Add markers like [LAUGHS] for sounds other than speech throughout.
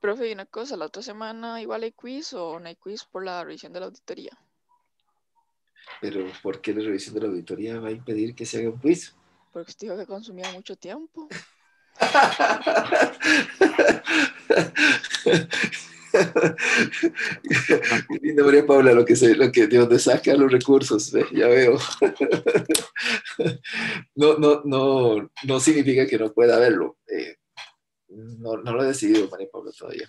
Profe, y una cosa, ¿la otra semana igual hay quiz o no hay quiz por la revisión de la auditoría? Pero ¿por qué la revisión de la auditoría va a impedir que se haga un quiz? Porque usted dijo que consumía mucho tiempo. [LAUGHS] linda María Paula, lo que se, lo que, de donde saca los recursos, ya veo. [LAUGHS] no, no, no, no significa que no pueda verlo. Eh, no, no, lo he decidido, María Paula, todavía.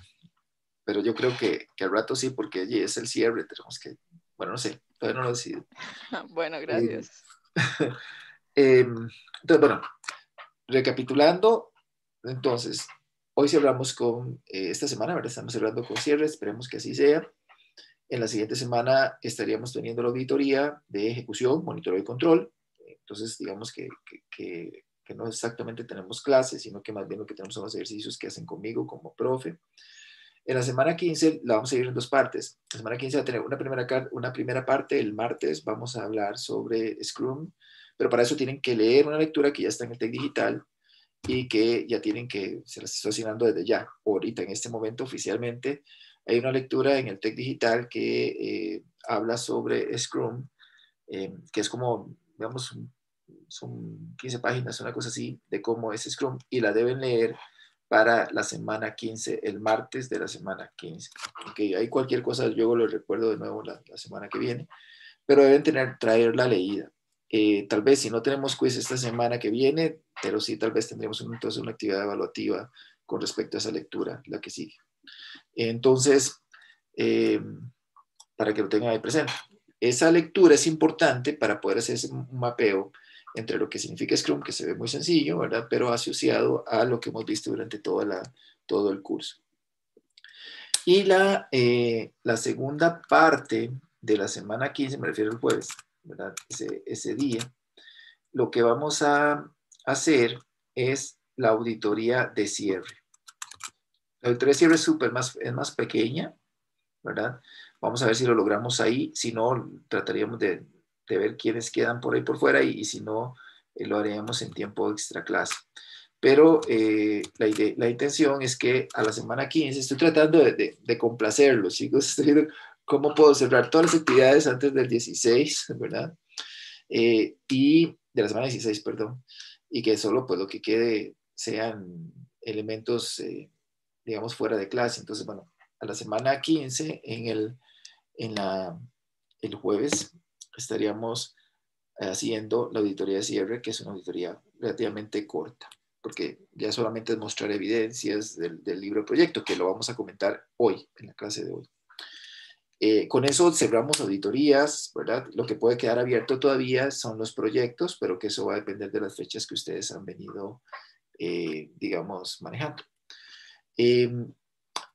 Pero yo creo que, que al rato sí, porque allí es el cierre, tenemos que, bueno, no sé, todavía no lo he decidido. [LAUGHS] bueno, gracias. [LAUGHS] Eh, entonces, bueno, recapitulando, entonces, Hoy cerramos con, eh, esta semana, ¿verdad? Estamos cerrando con cierre, esperemos que así sea. En la siguiente semana estaríamos teniendo la auditoría de ejecución, monitoreo y control. Entonces, digamos que, que, que, no exactamente tenemos clases, sino que más bien lo que tenemos son los ejercicios que hacen conmigo como profe. En la semana 15 la vamos a ir en dos partes. La semana 15 va a tener una primera, una primera parte, el martes vamos a hablar sobre Scrum, pero para eso tienen que leer una lectura que ya está en el TEC Digital y que ya tienen que, se las estoy asignando desde ya, ahorita, en este momento oficialmente. Hay una lectura en el TEC Digital que eh, habla sobre Scrum, eh, que es como, digamos, son 15 páginas, una cosa así, de cómo es Scrum, y la deben leer para la semana 15, el martes de la semana 15. Okay, hay cualquier cosa, yo lo recuerdo de nuevo la, la semana que viene, pero deben tener, traerla leída. Eh, tal vez si no tenemos quiz esta semana que viene, pero sí tal vez tendremos entonces una actividad evaluativa con respecto a esa lectura, la que sigue. Entonces, eh, para que lo tengan ahí presente. Esa lectura es importante para poder hacer ese mapeo entre lo que significa Scrum, que se ve muy sencillo, ¿verdad? Pero asociado a lo que hemos visto durante toda la, todo el curso. Y la, eh, la segunda parte de la semana 15, me refiero al jueves, ese, día, lo que vamos a hacer es la auditoría de cierre. La auditoría de cierre es, super más, es más pequeña, ¿verdad? Vamos a ver si lo logramos ahí. Si no, trataríamos de, ver quiénes quedan por ahí por fuera y, si no, eh, lo haremos en tiempo extra clase. Pero eh, la, la, intención es que a la semana 15 estoy tratando de, de, de chicos. [LAUGHS] Estoy viendo cómo puedo cerrar todas las actividades antes del 16, ¿verdad? Eh, y de la semana 16, perdón, y que solo pues lo que quede sean elementos, digamos, fuera de clase. Entonces, bueno, a la semana 15, en el, en la, el jueves, estaríamos haciendo la auditoría de cierre, que es una auditoría relativamente corta, porque ya solamente es mostrar evidencias del, libro proyecto, que lo vamos a comentar hoy, en la clase de hoy. Eh, con eso cerramos auditorías, ¿verdad? Lo que puede quedar abierto todavía son los proyectos, pero que eso va a depender de las fechas que ustedes han venido, eh, digamos, manejando. Em,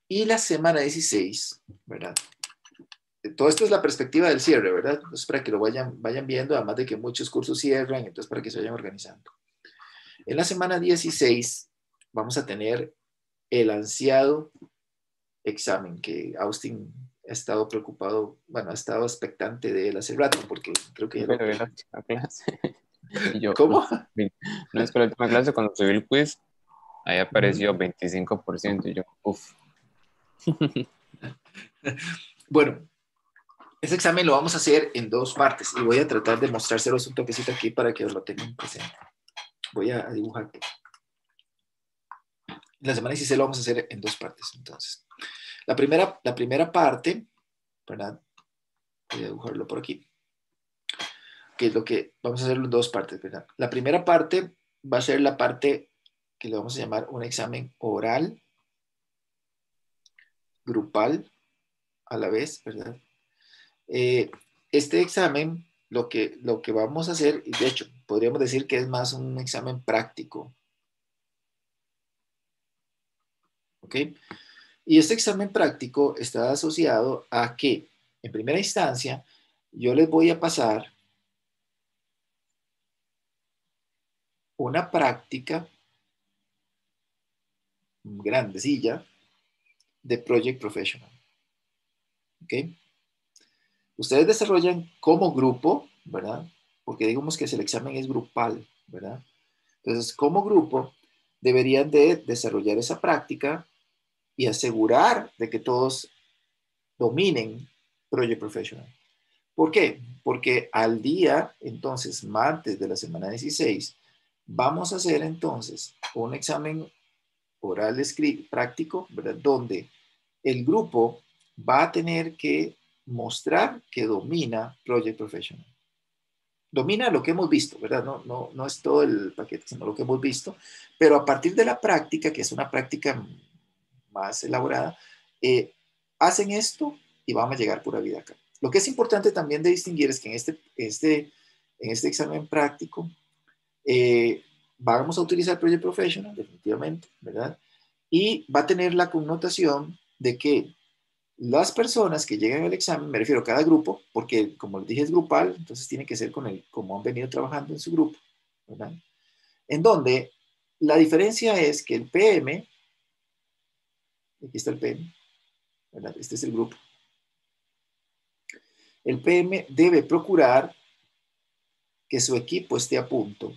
y la semana 16, ¿verdad? Todo esto es la perspectiva del cierre, ¿verdad? Entonces, para que lo vayan, vayan viendo, además de que muchos cursos cierran, entonces para que se vayan organizando. En la semana 16 vamos a tener el ansiado examen que Austin ha estado preocupado, bueno, ha estado expectante de él hace rato, porque creo que... Ya Pero la última clase. [LAUGHS] yo, ¿Cómo? No es que la última clase, cuando subí el quiz, ahí apareció 25%, y yo, uff. bueno, ese examen lo vamos a hacer en dos partes, y voy a tratar de mostrárselos un toquecito aquí para que os lo tengan presente. Voy a dibujar. La semana 16 lo vamos a hacer en dos partes, entonces. La primera, la primera parte, ¿verdad? Voy a dibujarlo por aquí. Que es lo que vamos a hacerlo en dos partes, ¿verdad? La primera parte va a ser la parte que le vamos a llamar un examen oral, grupal, a la vez, ¿verdad? Eh, este examen, lo que, lo que vamos a hacer, y de hecho, podríamos decir que es más un examen práctico. ¿Ok? Y este examen práctico está asociado a que, en primera instancia, yo les voy a pasar una práctica grandecilla de Project Professional. ¿Ok? Ustedes desarrollan como grupo, ¿verdad? Porque digamos que el examen es grupal, ¿verdad? Entonces, como grupo, deberían de desarrollar esa práctica y asegurar de que todos dominen Project Professional. ¿Por qué? Porque al día, entonces, martes de la semana 16, vamos a hacer entonces un examen oral práctico, ¿verdad? Donde el grupo va a tener que mostrar que domina Project Professional. Domina lo que hemos visto, ¿verdad? No, no, no es todo el paquete, sino lo que hemos visto, pero a partir de la práctica, que es una práctica más elaborada, eh, hacen esto y vamos a llegar pura vida acá. Lo que es importante también de distinguir es que en este, este, en este examen práctico eh, vamos a utilizar Project Professional, definitivamente, ¿verdad? Y va a tener la connotación de que las personas que llegan al examen, me refiero a cada grupo, porque como les dije es grupal, entonces tiene que ser con el, como han venido trabajando en su grupo, ¿verdad? En donde la diferencia es que el PM, aquí está el PM, ¿verdad? Este es el grupo, el PM debe procurar que su equipo esté a punto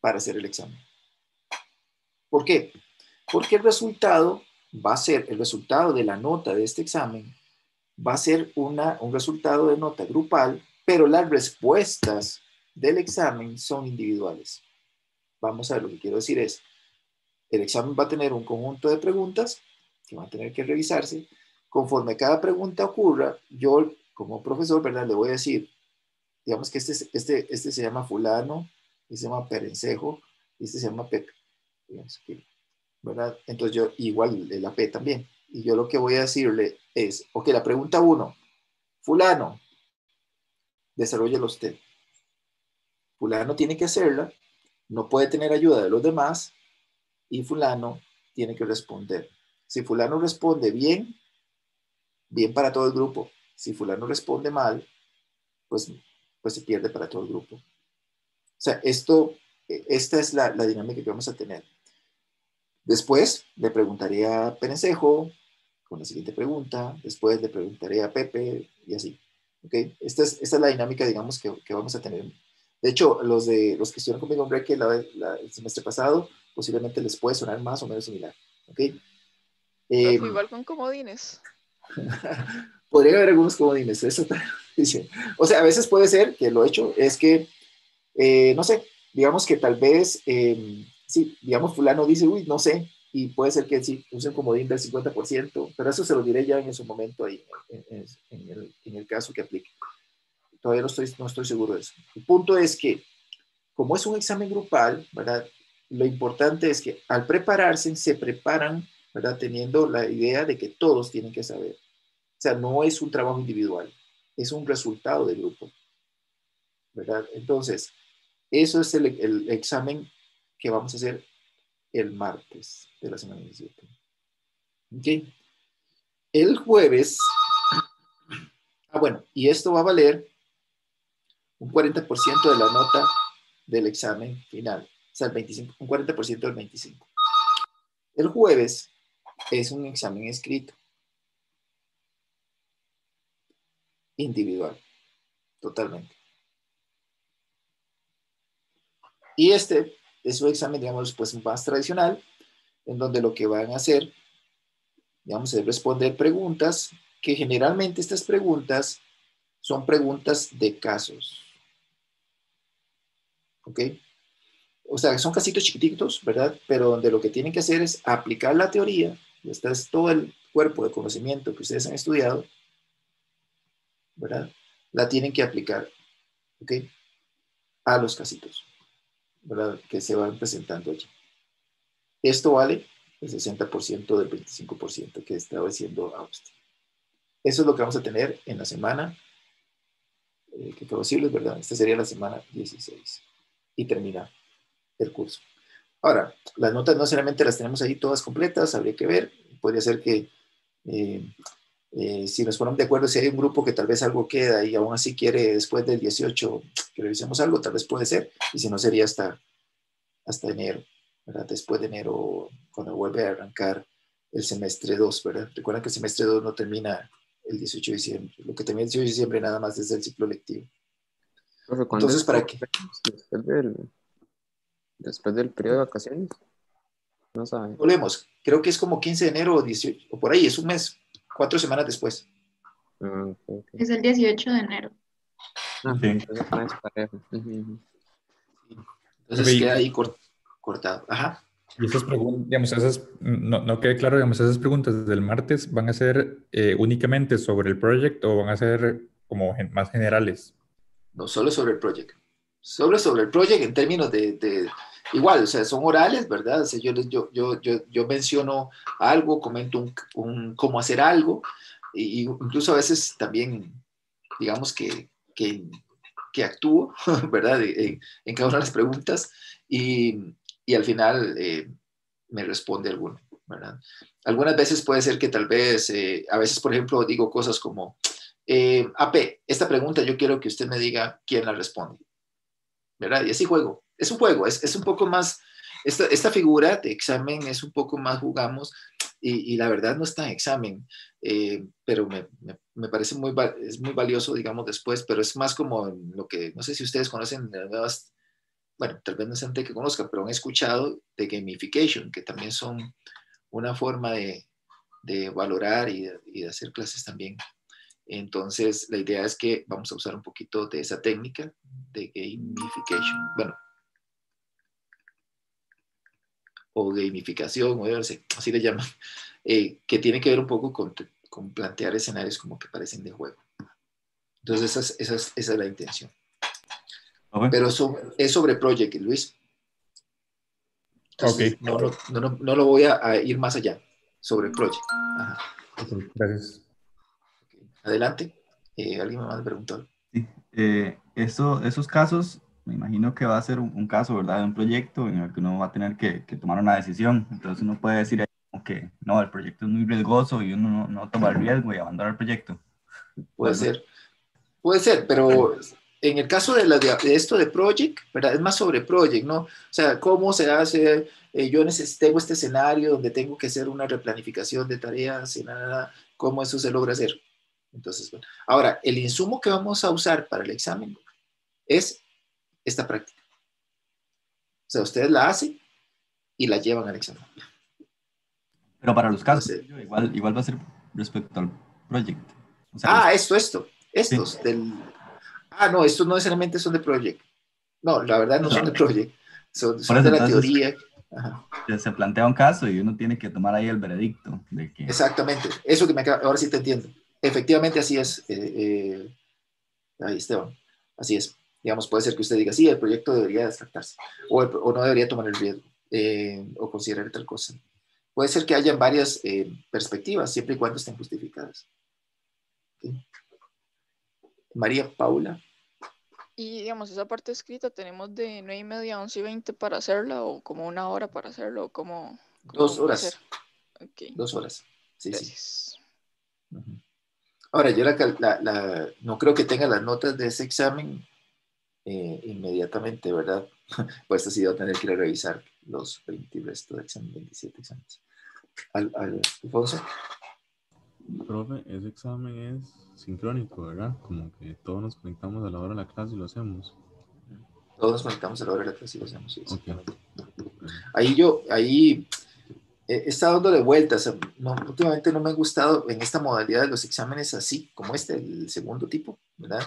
para hacer el examen. ¿Por qué? Porque el resultado va a ser, el resultado de la nota de este examen va a ser una, un resultado de nota grupal, pero las respuestas del examen son individuales. Vamos a ver, lo que quiero decir es, el examen va a tener un conjunto de preguntas que van a tener que revisarse. Conforme cada pregunta ocurra, yo como profesor, ¿verdad? Le voy a decir, digamos que este, este, este se llama fulano, este se llama perencejo, este se llama Pepe. Entonces yo, igual la P también. Y yo lo que voy a decirle es, ok, la pregunta uno, fulano, desarrollelo usted. Fulano tiene que hacerla, no puede tener ayuda de los demás y fulano tiene que responder. Si fulano responde bien, bien para todo el grupo. Si fulano responde mal, pues, pues se pierde para todo el grupo. O sea, esto, esta es la, dinámica que vamos a tener. Después le preguntaré a Perencejo con la siguiente pregunta, después le preguntaré a Pepe y así. ¿okay? Esta, es, esta es la dinámica, digamos, que, que, vamos a tener. De hecho, los, de, los que estuvieron conmigo en Break el semestre pasado, posiblemente les puede sonar más o menos similar. ¿okay? Eh, igual con comodines. [LAUGHS] podría haber algunos comodines, eso [LAUGHS] dice. O sea, a veces puede ser que lo hecho es que, eh, no sé, digamos que tal vez, eh, sí, digamos, fulano dice, uy, no sé, y puede ser que sí, use un comodín del 50%, pero eso se lo diré ya en su momento ahí, en, el, en el, caso que aplique. Todavía no estoy, no estoy seguro de eso. El punto es que, como es un examen grupal, ¿verdad? Lo importante es que al prepararse, se preparan, ¿verdad? Teniendo la idea de que todos tienen que saber. O sea, no es un trabajo individual, es un resultado del grupo. ¿Verdad? Entonces, eso es el, examen que vamos a hacer el martes de la semana 17. ¿Ok? El jueves, ah, bueno, y esto va a valer un 40% de la nota del examen final, o sea, el 25, un 40% del 25. El jueves es un examen escrito. individual, totalmente. Y este es un examen, digamos, pues más tradicional, en donde lo que van a hacer, digamos, es responder preguntas, que generalmente estas preguntas son preguntas de casos. ¿Ok? O sea, son casitos chiquititos, ¿verdad? Pero donde lo que tienen que hacer es aplicar la teoría, y este es todo el cuerpo de conocimiento que ustedes han estudiado, ¿verdad? La tienen que aplicar, ¿ok? A los casitos, ¿verdad? Que se van presentando allí. Esto vale el 60% del 25% que estaba diciendo Austin. Eso es lo que vamos a tener en la semana eh, que ¿verdad? Esta sería la semana 16 y termina el curso. Ahora, las notas no necesariamente las tenemos ahí todas completas, habría que ver. Podría ser que eh, eh, si nos ponemos de acuerdo, si hay un grupo que tal vez algo queda y aún así quiere después del 18 que revisemos algo, tal vez puede ser, y si no sería hasta, hasta enero, ¿verdad? Después de enero, cuando vuelve a arrancar el semestre 2, ¿verdad? Recuerden que el semestre 2 no termina el 18 de diciembre, lo que termina el 18 de diciembre nada más es el ciclo lectivo. Entonces, ¿para qué? Después del, después del periodo de vacaciones. No sabe. Volvemos. Creo que es como 15 de enero o 18, o por ahí, es un mes, cuatro semanas después. Ah, ok, ok. Es el 18 de enero. Ah, Ok. entonces parejo. Entonces queda ahí cort- cortado. Ajá. Y esas preguntas, digamos, esas, no, no quede claro, digamos, esas preguntas del martes van a ser eh, únicamente sobre el proyecto o van a ser como gen- más generales. No solo sobre el proyecto. Solo sobre el proyecto en términos de, de- igual, o sea, son orales, ¿verdad? O sea, yo, yo, yo, yo, menciono algo, comento un, un cómo hacer algo, y incluso a veces también, digamos que, que, que actúo, [LAUGHS] ¿verdad? En, en cada una de las preguntas, y, y al final eh, me responde alguno, ¿verdad? Algunas veces puede ser que tal vez, eh, a veces, por ejemplo, digo cosas como, eh, AP, esta pregunta yo quiero que usted me diga quién la responde. ¿Verdad? Y así juego. Es un juego, es, es un poco más, esta, esta figura de examen es un poco más jugamos y, y la verdad no está en examen, eh, pero me, me, me parece muy, es muy valioso, digamos, después, pero es más como lo que, no sé si ustedes conocen las nuevas, bueno, tal vez no es gente que conozca, pero han escuchado de gamification, que también son una forma de, de valorar y de, y de hacer clases también. Entonces, la idea es que vamos a usar un poquito de esa técnica de gamification, bueno, o gamificación, o yo no sé, así le llaman, eh, que tiene que ver un poco con, con plantear escenarios como que parecen de juego. Entonces, esa es, esa es, esa es la intención. Ok. Pero eso es sobre Project, Luis. Entonces, Ok. no, no, no, no, no lo voy a, a ir más allá sobre Project. Ajá. Ok, Gracias. Adelante. Eh, ¿Alguien me manda a preguntar? Sí, eh, eso, esos casos, me imagino que va a ser un, un caso, ¿verdad? De un proyecto en el que uno va a tener que, que tomar una decisión. Entonces uno puede decir como que no, el proyecto es muy riesgoso y uno no, no toma el riesgo y abandona el proyecto. Puede Bueno. ser. Puede ser, pero en el caso de, la, de, esto de Project, ¿verdad? Es más sobre Project, ¿no? O sea, cómo se hace, eh, yo tengo este escenario donde tengo que hacer una replanificación de tareas y nada, cómo eso se logra hacer. Entonces, bueno. Ahora, el insumo que vamos a usar para el examen es esta práctica. O sea, ustedes la hacen y la llevan al examen. Pero para los casos, igual, igual va a ser respecto al proyecto. O sea, Ah, esto, esto, estos del... Ah, no, estos no necesariamente son de Project. No, la verdad no son de Project. Son, de la teoría. Ajá. se plantea un caso y uno tiene que tomar ahí el veredicto de que Exactamente, eso que me acaba, ahora sí te entiendo. Efectivamente, así es, eh, eh, ahí Esteban, así es. Digamos, puede ser que usted diga, sí, el proyecto debería descartarse, o, el- o no debería tomar el riesgo, eh, o considerar tal cosa. Puede ser que hayan varias eh, perspectivas, siempre y cuando estén justificadas. Ok. María Paula, Y digamos, esa parte escrita tenemos de 9 y media a 11 y 20 para hacerla o como una hora para hacerlo o como... dos horas, Ok, dos horas. Sí, sí. gracias. Ujú. Ahora, yo la, la- la- no creo que tenga las notas de ese examen eh, inmediatamente, ¿verdad? [LAUGHS] Pues así voy a tener que ir a revisar los 20 y resto de examen, 27 exámenes. Al, al, Alfonso, Profe, ese examen es sincrónico, ¿verdad? Como que todos nos conectamos a la hora de la clase y lo hacemos. todos nos conectamos a la hora de la clase y lo hacemos. sí, exactamente. Ahí yo, ahí eh, he estado dándole vueltas. No, últimamente no me ha gustado en esta modalidad de los exámenes así, como este, el segundo tipo, ¿verdad?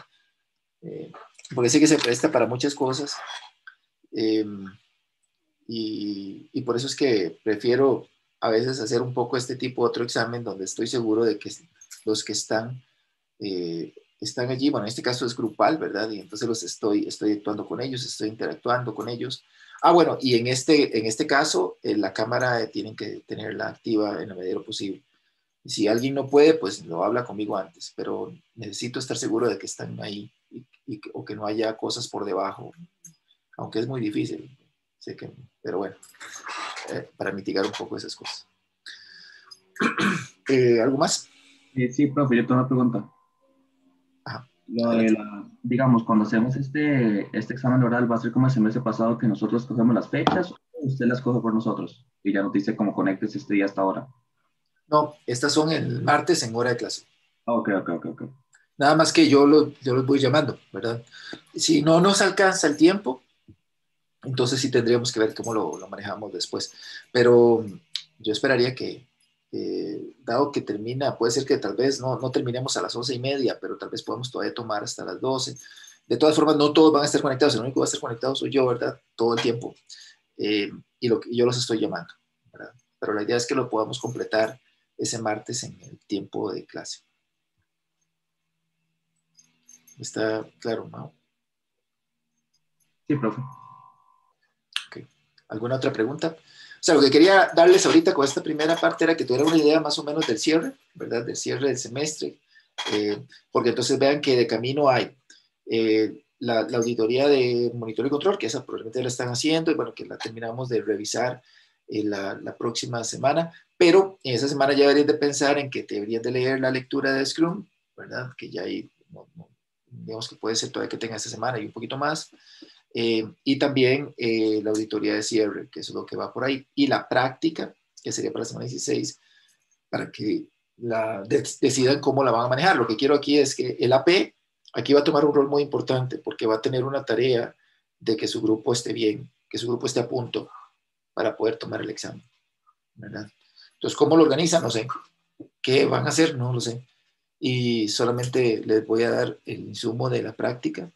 Eh, porque sé que se presta para muchas cosas. eh, y, por eso es que prefiero a veces hacer un poco este tipo, otro examen, donde estoy seguro de que los que están, eh, están allí, bueno, en este caso es grupal, ¿verdad? Y entonces los estoy, estoy actuando con ellos, estoy interactuando con ellos. Ah, bueno, y en este, en este caso, eh, la cámara eh, tienen que tenerla activa en la medida posible. Si alguien no puede, pues lo habla conmigo antes, pero necesito estar seguro de que están ahí y, y o que no haya cosas por debajo, aunque es muy difícil, sé que, pero bueno, eh, para mitigar un poco esas cosas. [CLEARS THROAT] Eh, ¿Algo más? Eh, sí, profe, yo tengo una pregunta. Ajá. Lo de la- digamos, cuando hacemos este, este examen oral, ¿va a ser como el semestre pasado que nosotros cogemos las fechas o usted las coge por nosotros? Y ya nos dice cómo conectes este día hasta ahora. No, estas son el martes en hora de clase. Ah, ok, ok, ok, ok. Nada más que yo, lo- yo los voy llamando, ¿verdad? Si no nos alcanza el tiempo, Entonces sí tendríamos que ver cómo lo, manejamos después. Pero yo esperaría que, eh, dado que termina, puede ser que tal vez no, terminemos a las once y media, pero tal vez podamos todavía tomar hasta las 12. De todas formas, no todos van a estar conectados, el único que va a estar conectado soy yo, ¿verdad? Todo el tiempo. Eh, y lo, yo los estoy llamando, ¿verdad? Pero la idea es que lo podamos completar ese martes en el tiempo de clase. ¿Está claro, no? Sí, profe. Ok. ¿Alguna otra pregunta? O sea, lo que quería darles ahorita con esta primera parte era que tuvieran una idea más o menos del cierre, ¿verdad? Del cierre del semestre, eh, porque entonces vean que de camino hay eh, la, la, auditoría de monitoreo y control, que esa probablemente la están haciendo, y bueno, que la terminamos de revisar eh, la, la, próxima semana, pero en esa semana ya deberían de pensar en que deberían de leer la lectura de Scrum, ¿verdad? Que ya hay, digamos que puede ser todavía que tenga esta semana y un poquito más. Eh, y también eh, la auditoría de cierre, que es lo que va por ahí, y la práctica, que sería para la semana 16, para que la, de, decidan cómo la van a manejar. Lo que quiero aquí es que el AP aquí va a tomar un rol muy importante porque va a tener una tarea de que su grupo esté bien, que su grupo esté a punto para poder tomar el examen. ¿verdad? Entonces, ¿cómo lo organizan? No sé. ¿Qué van a hacer? No lo sé. Y solamente les voy a dar el insumo de la práctica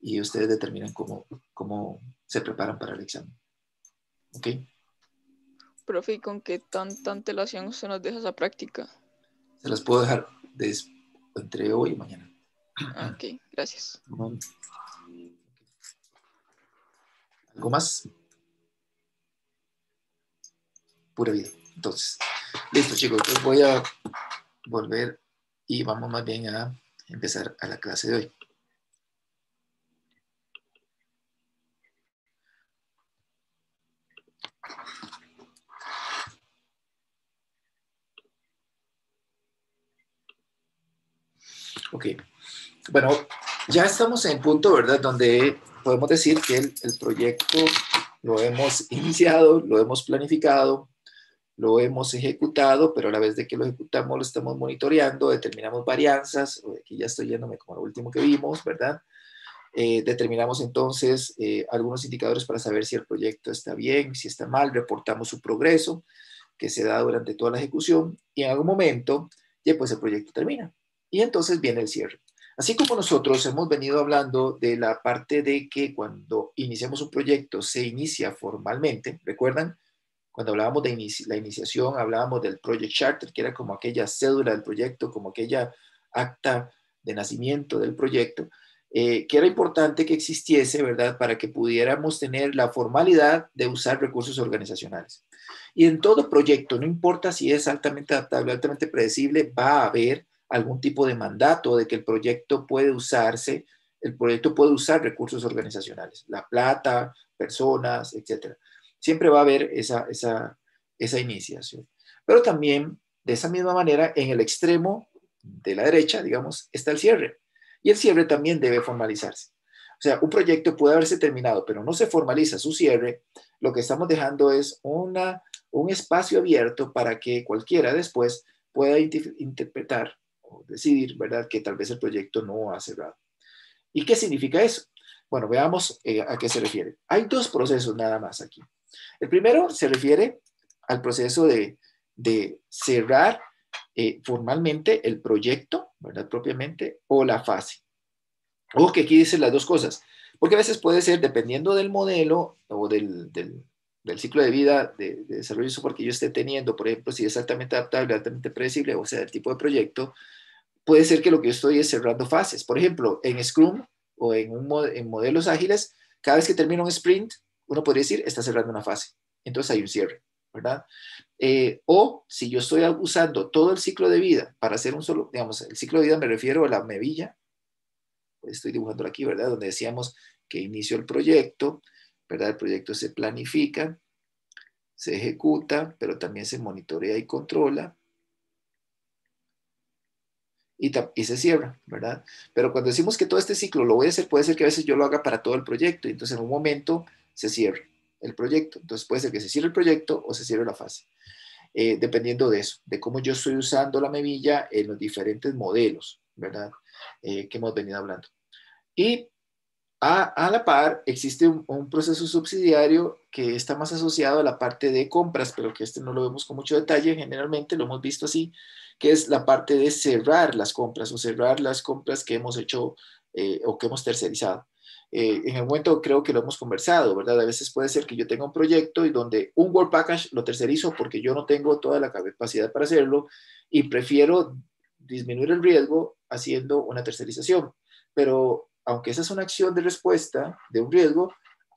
y ustedes determinan cómo, cómo se preparan para el examen. ¿Ok? Profe, ¿y con qué tanta antelación se nos deja esa práctica? Se las puedo dejar entre hoy y mañana. Ah, ok, gracias. ¿Algo más? Pura vida. Entonces, listo chicos, voy a volver y vamos más bien a empezar a la clase de hoy. Ok. Bueno, ya estamos en punto, ¿verdad? Donde podemos decir que el, el, proyecto lo hemos iniciado, lo hemos planificado, lo hemos ejecutado, pero a la vez de que lo ejecutamos, lo estamos monitoreando, determinamos varianzas, aquí ya estoy yéndome como lo último que vimos, ¿verdad? Eh, determinamos entonces eh, algunos indicadores para saber si el proyecto está bien, si está mal, reportamos su progreso que se da durante toda la ejecución y en algún momento, ya pues el proyecto termina. Y entonces viene el cierre. Así como nosotros hemos venido hablando de la parte de que cuando iniciamos un proyecto se inicia formalmente, ¿recuerdan? Cuando hablábamos de inici la iniciación, hablábamos del Project Charter, que era como aquella cédula del proyecto, como aquella acta de nacimiento del proyecto, eh, que era importante que existiese, ¿verdad? Para que pudiéramos tener la formalidad de usar recursos organizacionales. Y en todo proyecto, no importa si es altamente adaptable, altamente predecible, va a haber algún tipo de mandato de que el proyecto puede usarse, el proyecto puede usar recursos organizacionales, la plata, personas, etcétera. Siempre va a haber esa, esa, esa iniciación. Pero también, de esa misma manera, en el extremo de la derecha, digamos, está el cierre. Y el cierre también debe formalizarse. O sea, un proyecto puede haberse terminado, pero no se formaliza su cierre. Lo que estamos dejando es una, un espacio abierto para que cualquiera después pueda interpretar o decidir, ¿verdad?, que tal vez el proyecto no ha cerrado. ¿Y qué significa eso? Bueno, veamos eh, a qué se refiere. Hay dos procesos nada más aquí. El primero se refiere al proceso de, cerrar eh, formalmente el proyecto, ¿verdad? Propiamente, o la fase. O que aquí dicen las dos cosas, porque a veces puede ser, dependiendo del modelo o del, ciclo de vida de, de desarrollo de software que yo esté teniendo, por ejemplo, si es altamente adaptable, altamente predecible, o sea, el tipo de proyecto, puede ser que lo que yo estoy es cerrando fases. Por ejemplo, en Scrum o en, en modelos ágiles, cada vez que termina un sprint, uno podría decir, está cerrando una fase. Entonces hay un cierre, ¿verdad? Eh, o si yo estoy usando todo el ciclo de vida para hacer un solo, digamos, el ciclo de vida me refiero a la mevilla, estoy dibujando aquí, ¿verdad? Donde decíamos que inicio el proyecto, ¿verdad? El proyecto se planifica, se ejecuta, pero también se monitorea y controla, y, y, se cierra, ¿verdad? Pero cuando decimos que todo este ciclo lo voy a hacer, puede ser que a veces yo lo haga para todo el proyecto y entonces en un momento se cierre el proyecto. Entonces puede ser que se cierre el proyecto o se cierre la fase, eh, dependiendo de eso, de cómo yo estoy usando la mevilla en los diferentes modelos, ¿verdad? Eh, que hemos venido hablando. Y A, la par, existe un, un, proceso subsidiario que está más asociado a la parte de compras, pero que este no lo vemos con mucho detalle, generalmente lo hemos visto así, que es la parte de cerrar las compras o cerrar las compras que hemos hecho eh, o que hemos tercerizado. Eh, en el momento creo que lo hemos conversado, ¿verdad? A veces puede ser que yo tenga un proyecto y donde un Work Package lo tercerizo porque yo no tengo toda la capacidad para hacerlo y prefiero disminuir el riesgo haciendo una tercerización. Pero aunque esa es una acción de respuesta de un riesgo,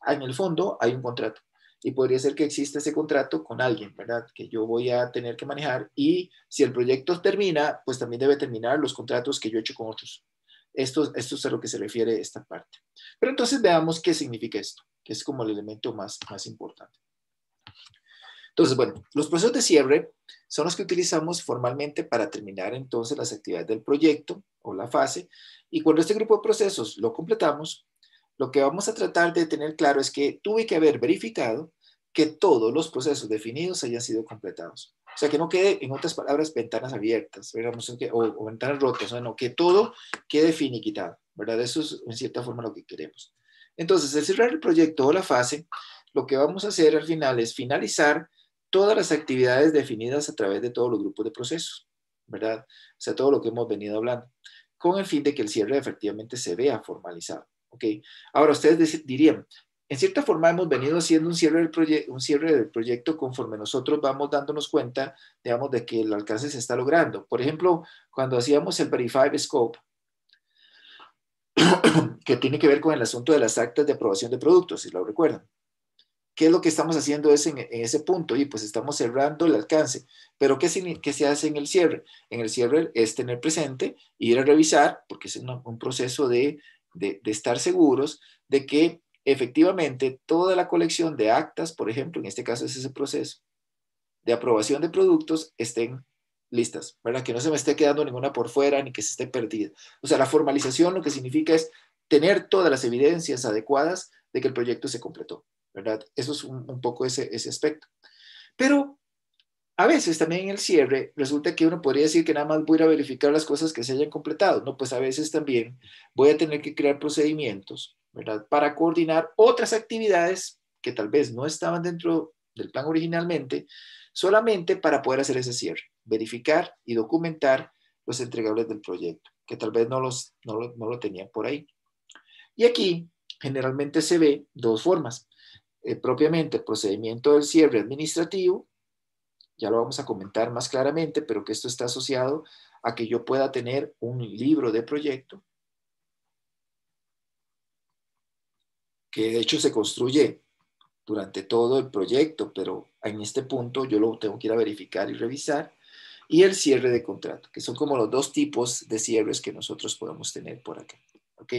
en el fondo hay un contrato. Y podría ser que exista ese contrato con alguien, ¿verdad? Que yo voy a tener que manejar. Y si el proyecto termina, pues también debe terminar los contratos que yo he hecho con otros. Esto, es a lo que se refiere esta parte. Pero entonces veamos qué significa esto, que es como el elemento más, más importante. Entonces, bueno, los procesos de cierre son los que utilizamos formalmente para terminar entonces las actividades del proyecto o la fase. Y cuando este grupo de procesos lo completamos, lo que vamos a tratar de tener claro es que tuve que haber verificado que todos los procesos definidos hayan sido completados. O sea, que no quede, en otras palabras, ventanas abiertas, o, o, ventanas rotas, sino que todo quede finiquitado, ¿verdad? Eso es en cierta forma lo que queremos. Entonces, al cerrar el proyecto o la fase, lo que vamos a hacer al final es finalizar todas las actividades definidas a través de todos los grupos de procesos, ¿verdad? O sea, todo lo que hemos venido hablando, con el fin de que el cierre efectivamente se vea formalizado, ¿ok? Ahora, ustedes dirían, en cierta forma hemos venido haciendo un cierre, del un cierre del proyecto conforme nosotros vamos dándonos cuenta, digamos, de que el alcance se está logrando. Por ejemplo, cuando hacíamos el Verify Scope, [COUGHS] que tiene que ver con el asunto de las actas de aprobación de productos, si lo recuerdan. ¿Qué es lo que estamos haciendo en, en ese punto? Y pues estamos cerrando el alcance. Pero ¿qué, ¿qué, se hace en el cierre? En el cierre es tener presente, ir a revisar, porque es un, un proceso de, de, de estar seguros de que efectivamente toda la colección de actas, por ejemplo, en este caso es ese proceso de aprobación de productos, estén listas, ¿verdad? Que no se me esté quedando ninguna por fuera ni que se esté perdida. O sea, la formalización lo que significa es tener todas las evidencias adecuadas de que el proyecto se completó, ¿verdad? Eso es un, poco ese, ese aspecto. Pero a veces también en el cierre resulta que uno podría decir que nada más voy a a verificar las cosas que se hayan completado. No, pues a veces también voy a tener que crear procedimientos Para coordinar otras actividades que tal vez no estaban dentro del plan originalmente, solamente para poder hacer ese cierre, verificar y documentar los entregables del proyecto, que tal vez no, los, no, lo, no lo tenían por ahí. Y aquí generalmente se ve dos formas. Eh, propiamente el procedimiento del cierre administrativo, ya lo vamos a comentar más claramente, pero que esto está asociado a que yo pueda tener un libro de proyecto que de hecho se construye durante todo el proyecto, pero en este punto yo lo tengo que ir a verificar y revisar, y el cierre de contrato, que son como los dos tipos de cierres que nosotros podemos tener por acá. ¿ok?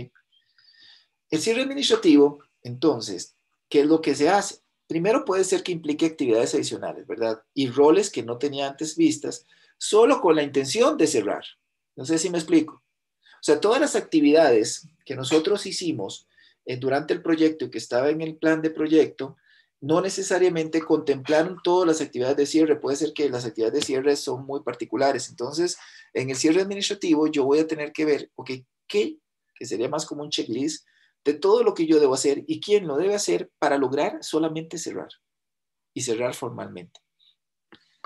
El cierre administrativo, entonces, ¿qué es lo que se hace? Primero puede ser que implique actividades adicionales, ¿verdad? Y roles que no tenía antes vistas, solo con la intención de cerrar. No sé si me explico. O sea, todas las actividades que nosotros hicimos eh, durante el proyecto y que estaba en el plan de proyecto, no necesariamente contemplaron todas las actividades de cierre. Puede ser que las actividades de cierre son muy particulares. Entonces, en el cierre administrativo yo voy a tener que ver, ok, ¿qué? Que sería más como un checklist de todo lo que yo debo hacer y quién lo debe hacer para lograr solamente cerrar y cerrar formalmente.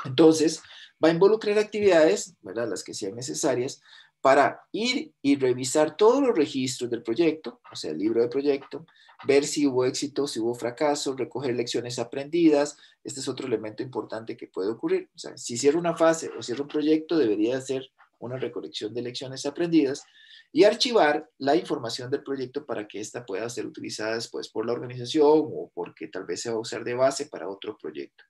Entonces, va a involucrar actividades, ¿verdad? Las que sean necesarias para ir y revisar todos los registros del proyecto, o sea, el libro de proyecto, ver si hubo éxito, si hubo fracaso, recoger lecciones aprendidas. Este es otro elemento importante que puede ocurrir. O sea, si cierra una fase o cierra un proyecto, debería hacer una recolección de lecciones aprendidas y archivar la información del proyecto para que ésta pueda ser utilizada después por la organización o porque tal vez se va a usar de base para otro proyecto.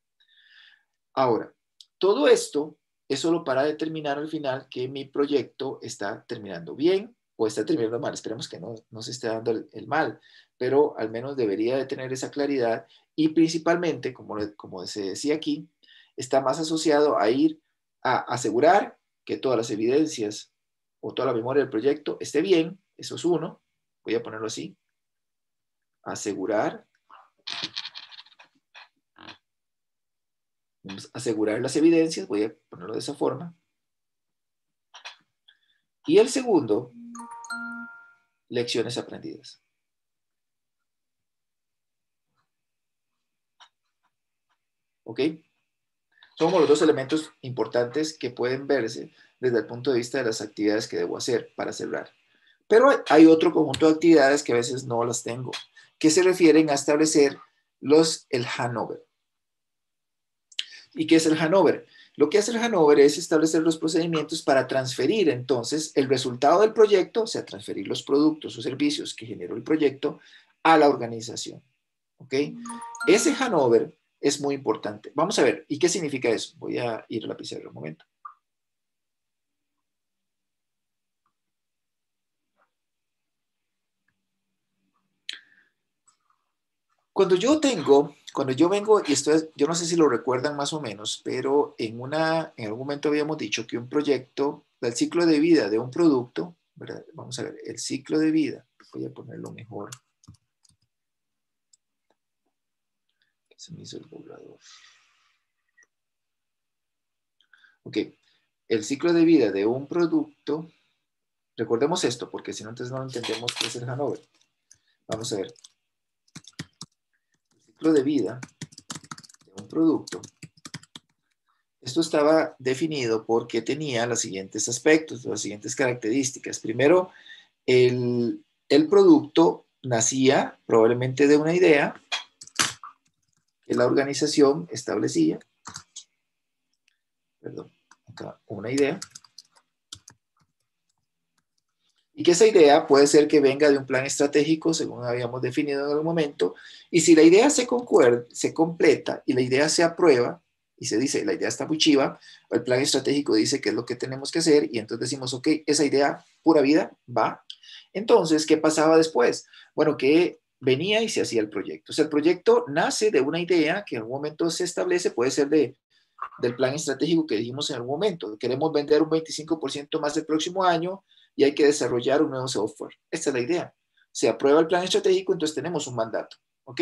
Ahora, todo esto es solo para determinar al final que mi proyecto está terminando bien o está terminando mal. Esperemos que no, no se esté dando el, mal, pero al menos debería de tener esa claridad y principalmente, como, como se decía aquí, está más asociado a ir a asegurar que todas las evidencias o toda la memoria del proyecto esté bien, eso es uno, voy a ponerlo así, asegurar Asegurar las evidencias, voy a ponerlo de esa forma. Y el segundo, lecciones aprendidas. ¿Ok? Son los dos elementos importantes que pueden verse desde el punto de vista de las actividades que debo hacer para cerrar. Pero hay otro conjunto de actividades que a veces no las tengo, que se refieren a establecer los, el Hanover. ¿Y qué es el Hanover? Lo que hace el Hanover es establecer los procedimientos para transferir entonces el resultado del proyecto, o sea, transferir los productos o servicios que generó el proyecto a la organización. ¿Ok? Ese Hanover es muy importante. Vamos a ver, ¿y qué significa eso? Voy a ir a la pizarra un momento. Cuando yo tengo, cuando yo vengo, y esto es, yo no sé si lo recuerdan más o menos, pero en, una, en algún momento habíamos dicho que un proyecto, el ciclo de vida de un producto, ¿verdad? vamos a ver, el ciclo de vida, voy a ponerlo mejor. Se me hizo el borrador. Ok, el ciclo de vida de un producto, recordemos esto, porque si no, entonces no entendemos qué es el Hanover. Vamos a ver, de vida de un producto, esto estaba definido porque tenía los siguientes aspectos, las siguientes características. Primero, el, el producto nacía probablemente de una idea que la organización establecía, perdón, acá, una idea, y que esa idea puede ser que venga de un plan estratégico, según habíamos definido en algún momento, y si la idea se, concuerda, se completa y la idea se aprueba, y se dice, la idea está muy chiva, el plan estratégico dice qué es lo que tenemos que hacer, y entonces decimos, ok, esa idea, pura vida, va. Entonces, ¿qué pasaba después? Bueno, que venía y se hacía el proyecto. O sea, el proyecto nace de una idea que en algún momento se establece, puede ser de, del plan estratégico que dijimos en algún momento. Queremos vender un 25% más el próximo año, y hay que desarrollar un nuevo software. Esta es la idea. Se aprueba el plan estratégico, entonces tenemos un mandato. ¿Ok?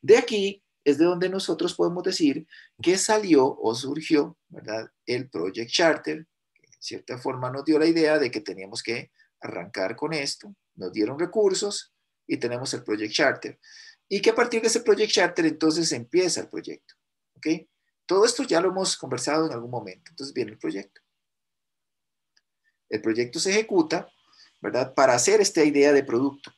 De aquí es de donde nosotros podemos decir que salió o surgió, ¿verdad? El Project Charter, que cierta forma nos dio la idea de que teníamos que arrancar con esto, nos dieron recursos y tenemos el Project Charter. Y que a partir de ese Project Charter entonces empieza el proyecto. ¿Ok? Todo esto ya lo hemos conversado en algún momento. Entonces viene el proyecto el proyecto se ejecuta, ¿verdad? Para hacer esta idea de producto.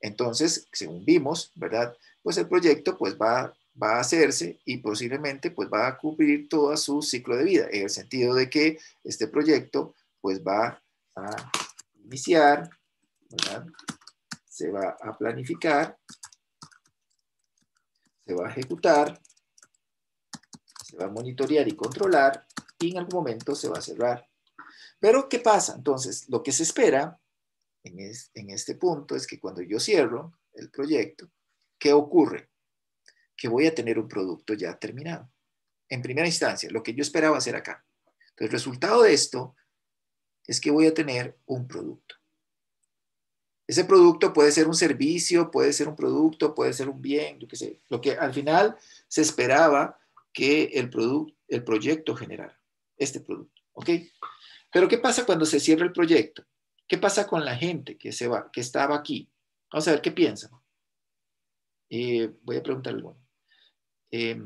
Entonces, según vimos, ¿verdad? Pues el proyecto pues va, va a hacerse y posiblemente pues va a cubrir todo su ciclo de vida, en el sentido de que este proyecto pues va a iniciar, ¿verdad? Se va a planificar, se va a ejecutar, se va a monitorear y controlar y en algún momento se va a cerrar. Pero, ¿qué pasa? Entonces, lo que se espera en, este punto es que cuando yo cierro el proyecto, ¿qué ocurre? Que voy a tener un producto ya terminado. En primera instancia, lo que yo esperaba hacer acá. Entonces, el resultado de esto es que voy a tener un producto. Ese producto puede ser un servicio, puede ser un producto, puede ser un bien, yo qué sé. Lo que al final se esperaba que el, el proyecto generara, este producto. ¿Ok? Pero ¿qué pasa cuando se cierra el proyecto? ¿Qué pasa con la gente que, se va, que estaba aquí? Vamos a ver qué piensan. Eh, voy a preguntarle algo. Eh,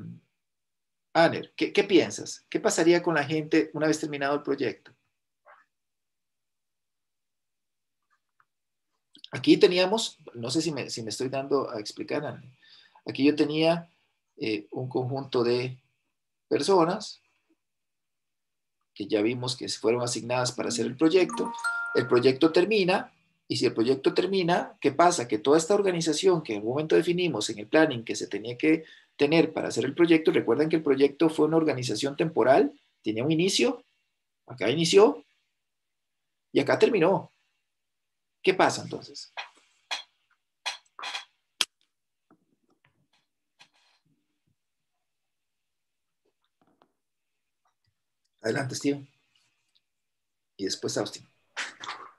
Aner, ¿qué, ¿qué piensas? ¿Qué pasaría con la gente una vez terminado el proyecto? Aquí teníamos, no sé si me, si me estoy dando a explicar, aquí yo tenía eh, un conjunto de personas que ya vimos que fueron asignadas para hacer el proyecto. El proyecto termina y si el proyecto termina, ¿qué pasa? Que toda esta organización que en un momento definimos en el planning que se tenía que tener para hacer el proyecto, recuerden que el proyecto fue una organización temporal, tenía un inicio, acá inició y acá terminó. ¿Qué pasa entonces? Adelante, Steven. Y después Austin.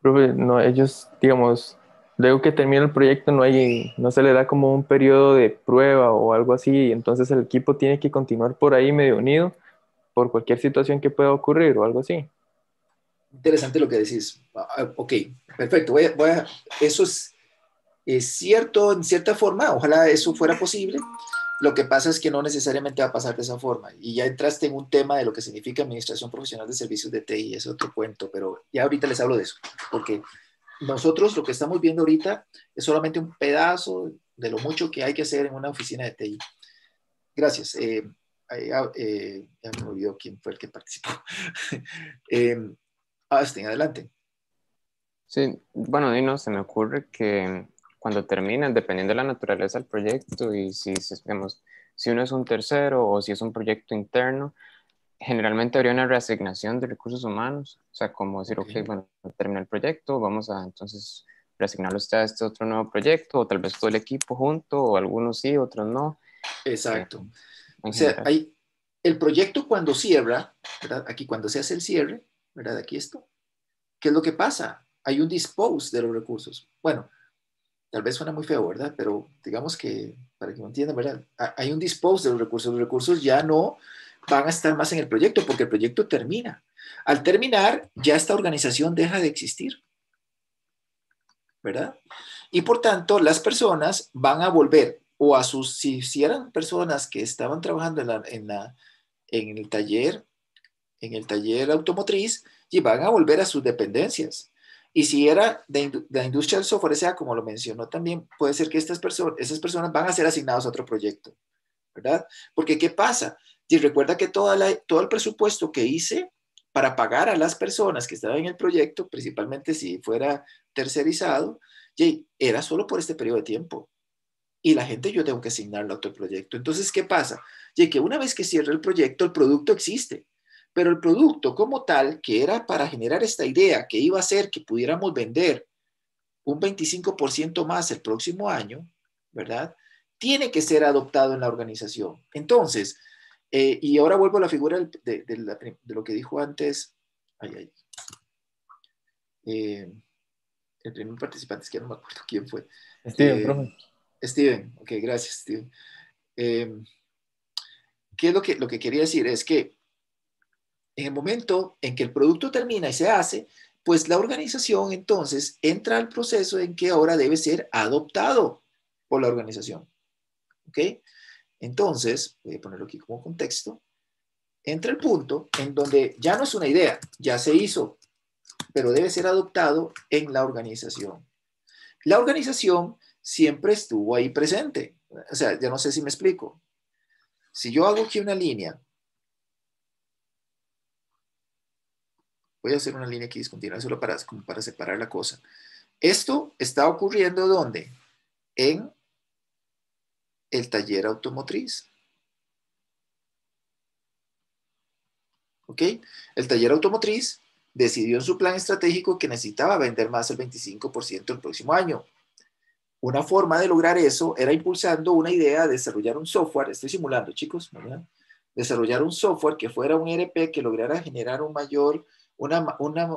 Profe, no, ellos, digamos, luego que termina el proyecto no hay, no se le da como un periodo de prueba o algo así, y entonces el equipo tiene que continuar por ahí medio unido por cualquier situación que pueda ocurrir o algo así. Interesante lo que decís. Ah, ah, ok, perfecto. Voy eso es, es cierto en cierta forma, ojalá eso fuera posible, Lo que pasa es que no necesariamente va a pasar de esa forma. Y ya entraste en un tema de lo que significa Administración Profesional de Servicios de TI, es otro cuento, pero ya ahorita les hablo de eso, porque nosotros lo que estamos viendo ahorita es solamente un pedazo de lo mucho que hay que hacer en una oficina de TI. Gracias. Eh, eh, ya me olvidó quién fue el que participó. [LAUGHS] eh, Austin, adelante. Sí, bueno, Dino, se me ocurre que cuando termina, dependiendo de la naturaleza del proyecto y si, digamos, si uno es un tercero o si es un proyecto interno, generalmente habría una reasignación de recursos humanos, o sea, como decir, ok, bueno, termina el proyecto, vamos a entonces reasignarlo usted a este otro nuevo proyecto, o tal vez todo el equipo junto, o algunos sí, otros no. Exacto. o sea, hay, el proyecto cuando cierra, ¿verdad? Aquí cuando se hace el cierre, ¿verdad? Aquí esto. ¿Qué es lo que pasa? Hay un dispose de los recursos. Bueno, tal vez suena muy feo, ¿verdad? Pero digamos que, para que me entiendan, ¿verdad? Hay un dispose de los recursos. Los recursos ya no van a estar más en el proyecto porque el proyecto termina. Al terminar, ya esta organización deja de existir, ¿verdad? Y por tanto, las personas van a volver o a sus, si, si eran personas que estaban trabajando en, la, en, la, en el taller, en el taller automotriz, y van a volver a sus dependencias. Y si era de, la industria del software, sea como lo mencionó también, puede ser que estas personas, esas personas van a ser asignados a otro proyecto, ¿verdad? Porque ¿qué pasa? Y recuerda que todo el presupuesto que hice para pagar a las personas que estaban en el proyecto, principalmente si fuera tercerizado, era solo por este periodo de tiempo. Y la gente yo tengo que asignarlo a otro proyecto. Entonces, ¿qué pasa? Y que una vez que cierre el proyecto, el producto existe. Pero el producto como tal, que era para generar esta idea, que iba a ser que pudiéramos vender un 25% más el próximo año, ¿verdad? Tiene que ser adoptado en la organización. Entonces, eh, y ahora vuelvo a la figura de, de, lo que dijo antes. Ay, ay. Eh, el primer participante, es que no me acuerdo quién fue. Steven, eh, profe. Steven, ok, gracias, Steven. ¿Qué es lo que, lo que quería decir? Es que en el momento en que el producto termina y se hace, pues la organización entonces entra al proceso en que ahora debe ser adoptado por la organización. ¿Ok? Entonces, voy a ponerlo aquí como contexto, entra el punto en donde ya no es una idea, ya se hizo, pero debe ser adoptado en la organización. La organización siempre estuvo ahí presente. O sea, ya no sé si me explico. Si yo hago aquí una línea, voy a hacer una línea aquí discontinua, solo para, para separar la cosa. Esto está ocurriendo ¿dónde? En el taller automotriz. ¿Ok? El taller automotriz decidió en su plan estratégico que necesitaba vender más el 25% el próximo año. Una forma de lograr eso era impulsando una idea de desarrollar un software, estoy simulando chicos, desarrollar un software que fuera un ERP que lograra generar un mayor, una,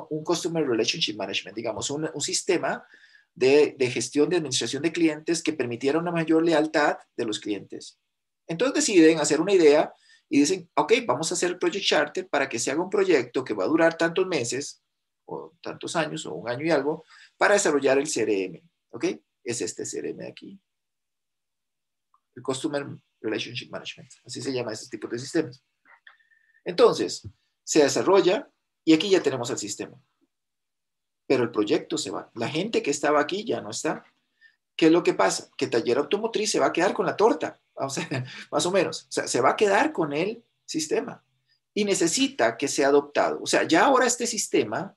un Customer Relationship Management, digamos, un, un sistema de, gestión de administración de clientes que permitiera una mayor lealtad de los clientes. Entonces deciden hacer una idea y dicen, ok, vamos a hacer el Project Charter para que se haga un proyecto que va a durar tantos meses o tantos años o un año y algo para desarrollar el CRM. ¿Ok? Es este CRM de aquí. El Customer Relationship Management. Así se llama este tipo de sistemas. Entonces, se desarrolla y aquí ya tenemos el sistema pero el proyecto se va. La gente que estaba aquí ya no está. ¿Qué es lo que pasa? Que Taller Automotriz se va a quedar con la torta, vamos [LAUGHS] más o menos. O se va a quedar con el sistema y necesita que sea adoptado. O sea, ya ahora este sistema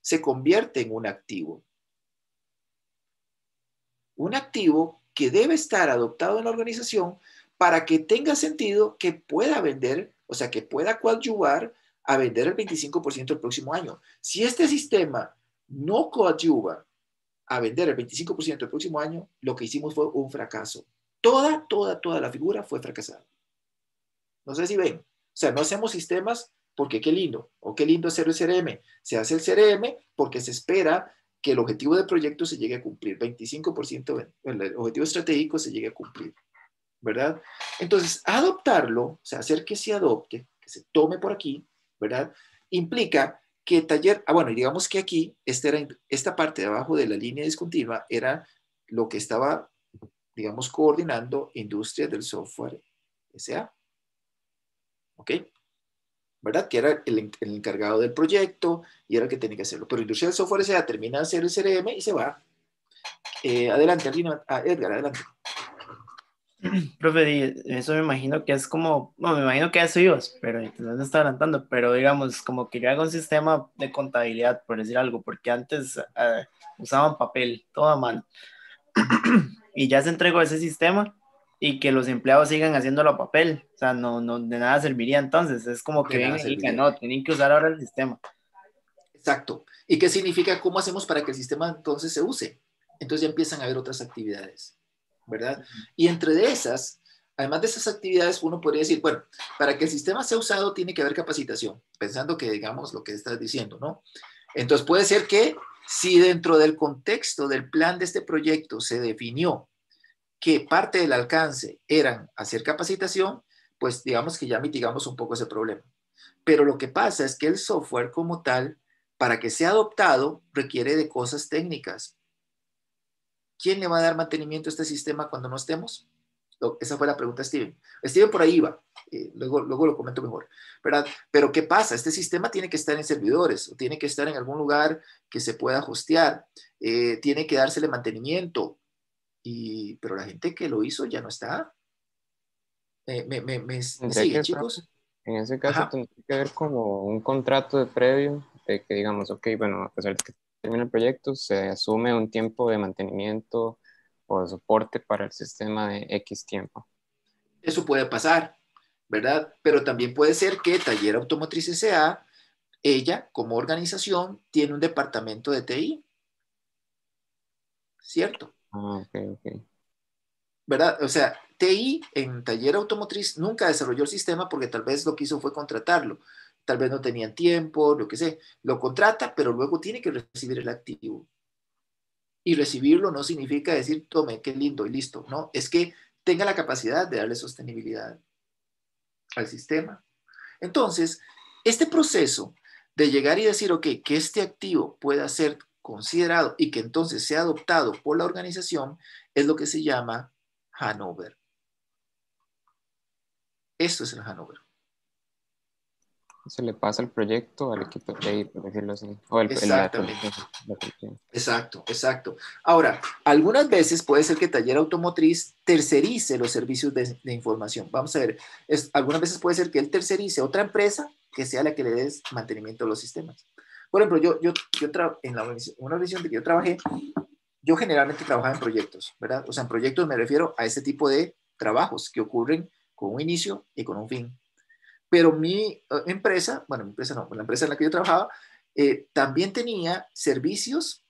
se convierte en un activo. Un activo que debe estar adoptado en la organización para que tenga sentido que pueda vender, o sea, que pueda coadyuvar a vender el 25% el próximo año. Si este sistema no coadyuva a vender el 25% el próximo año, lo que hicimos fue un fracaso. Toda, toda, toda la figura fue fracasada. No sé si ven. O sea, no hacemos sistemas porque qué lindo, o qué lindo hacer el CRM. Se hace el CRM porque se espera que el objetivo del proyecto se llegue a cumplir, 25%, el objetivo estratégico se llegue a cumplir, ¿verdad? Entonces, adoptarlo, o sea, hacer que se adopte, que se tome por aquí, ¿verdad? Implica que taller, ah, bueno, digamos que aquí, esta, era, esta parte de abajo de la línea discontinua era lo que estaba digamos, coordinando Industria del Software S.A. ¿Ok? ¿Verdad? Que era el, encargado del proyecto y era el que tenía que hacerlo. Pero Industria del Software S.A. termina de hacer el CRM y se va. Eh, adelante, Edgar, adelante. [CLEARS THROAT] Profe, eso me imagino que es como, no, me imagino que eso ibas, pero entonces está adelantando, pero digamos, como que yo hago un sistema de contabilidad, por decir algo, porque antes eh, usaban papel, todo a mano, [CLEARS THROAT] y ya se entregó ese sistema y que los empleados sigan haciéndolo a papel, o sea, no, no de nada serviría entonces, es como que ven y que no, tienen que usar ahora el sistema. Exacto. ¿Y qué significa? ¿Cómo hacemos para que el sistema entonces se use? Entonces ya empiezan a haber otras actividades. ¿Verdad? Y entre de esas, además de esas actividades, uno podría decir, bueno, para que el sistema sea usado tiene que haber capacitación, pensando que digamos lo que estás diciendo, ¿no? Entonces puede ser que si dentro del contexto del plan de este proyecto se definió que parte del alcance eran hacer capacitación, pues digamos que ya mitigamos un poco ese problema. Pero lo que pasa es que el software como tal, para que sea adoptado, requiere de cosas técnicas, ¿quién le va a dar mantenimiento a este sistema cuando no estemos? Esa fue la pregunta de Steven. Steven por ahí va, eh, luego, luego lo comento mejor, ¿verdad? Pero ¿qué pasa? Este sistema tiene que estar en servidores, o tiene que estar en algún lugar que se pueda hostear, eh, tiene que dársele mantenimiento, y, pero la gente que lo hizo ya no está. me, me, me, siguen, chicos? En ese caso tendría que haber como un contrato de previo de que digamos, ok, bueno, a pesar de que termina el proyecto, se asume un tiempo de mantenimiento o de soporte para el sistema de X tiempo. Eso puede pasar, ¿verdad? Pero también puede ser que Taller Automotriz S.A., ella como organización tiene un departamento de TI. ¿Cierto? Ah, ok, ok. ¿Verdad? O sea, TI en Taller Automotriz nunca desarrolló el sistema porque tal vez lo que hizo fue contratarlo tal vez no tenían tiempo, lo que sé, lo contrata, pero luego tiene que recibir el activo. Y recibirlo no significa decir, tome, qué lindo y listo, no, es que tenga la capacidad de darle sostenibilidad al sistema. Entonces, este proceso de llegar y decir, ok, que este activo pueda ser considerado y que entonces sea adoptado por la organización, es lo que se llama Hanover. Esto es el Hanover se le pasa el proyecto al equipo de por decirlo así. O el, Exactamente. exacto, exacto. Ahora, algunas veces puede ser que Taller Automotriz tercerice los servicios de, información. Vamos a ver, es, algunas veces puede ser que él tercerice otra empresa que sea la que le dé mantenimiento a los sistemas. Por ejemplo, yo, yo, yo en la, una organización de que yo trabajé, yo generalmente trabajaba en proyectos, ¿verdad? O sea, en proyectos me refiero a ese tipo de trabajos que ocurren con un inicio y con un fin. Pero mi eh, empresa, bueno, mi empresa no, la empresa en la que yo trabajaba, eh, también tenía servicios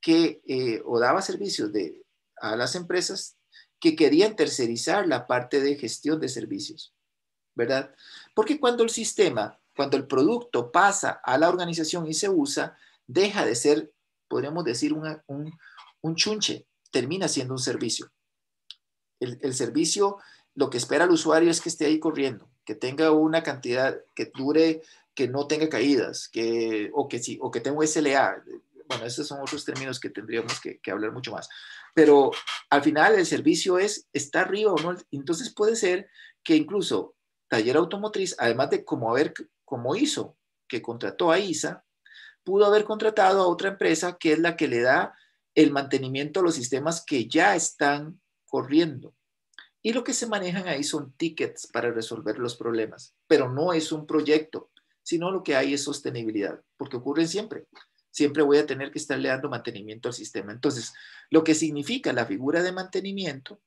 que, eh, o daba servicios de, a las empresas que querían tercerizar la parte de gestión de servicios, ¿verdad? Porque cuando el sistema, cuando el producto pasa a la organización y se usa, deja de ser, podríamos decir, un, un, chunche, termina siendo un servicio. El, el servicio, lo que espera el usuario es que esté ahí corriendo, que tenga una cantidad que dure, que no tenga caídas, que, o, que sí, o que tenga un SLA. Bueno, esos son otros términos que tendríamos que, hablar mucho más. Pero al final el servicio es, está arriba o no. Entonces puede ser que incluso Taller Automotriz, además de como, haber, como hizo, que contrató a ISA, pudo haber contratado a otra empresa que es la que le da el mantenimiento a los sistemas que ya están corriendo. Y lo que se manejan ahí son tickets para resolver los problemas, pero no es un proyecto, sino lo que hay es sostenibilidad, porque ocurren siempre. Siempre voy a tener que estarle dando mantenimiento al sistema. Entonces, lo que significa la figura de mantenimiento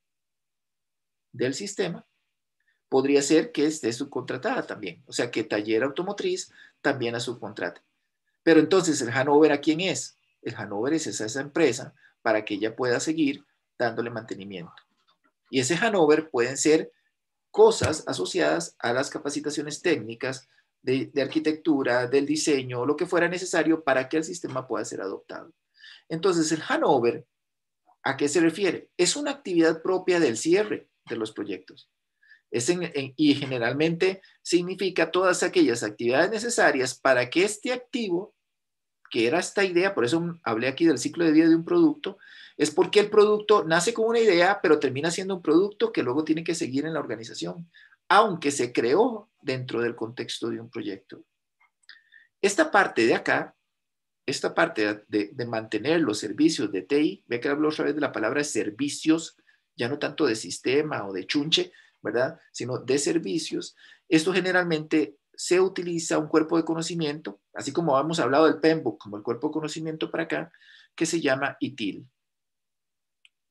del sistema podría ser que esté subcontratada también, o sea, que taller automotriz también a subcontrate. Pero entonces, ¿el Hanover a quién es? El Hanover es esa empresa para que ella pueda seguir dándole mantenimiento. Y ese Hanover pueden ser cosas asociadas a las capacitaciones técnicas de, arquitectura, del diseño, lo que fuera necesario para que el sistema pueda ser adoptado. Entonces, el Hanover, ¿a qué se refiere? Es una actividad propia del cierre de los proyectos. Y generalmente significa todas aquellas actividades necesarias para que este activo que era esta idea, por eso hablé aquí del ciclo de vida de un producto, es porque el producto nace con una idea, pero termina siendo un producto que luego tiene que seguir en la organización, aunque se creó dentro del contexto de un proyecto. Esta parte de acá, esta parte de, mantener los servicios de TI, ve que hablo otra vez de la palabra servicios, ya no tanto de sistema o de chunche, ¿verdad? Sino de servicios. Esto generalmente se utiliza un cuerpo de conocimiento, así como hemos hablado del PEMBOK como el cuerpo de conocimiento para acá, que se llama ITIL.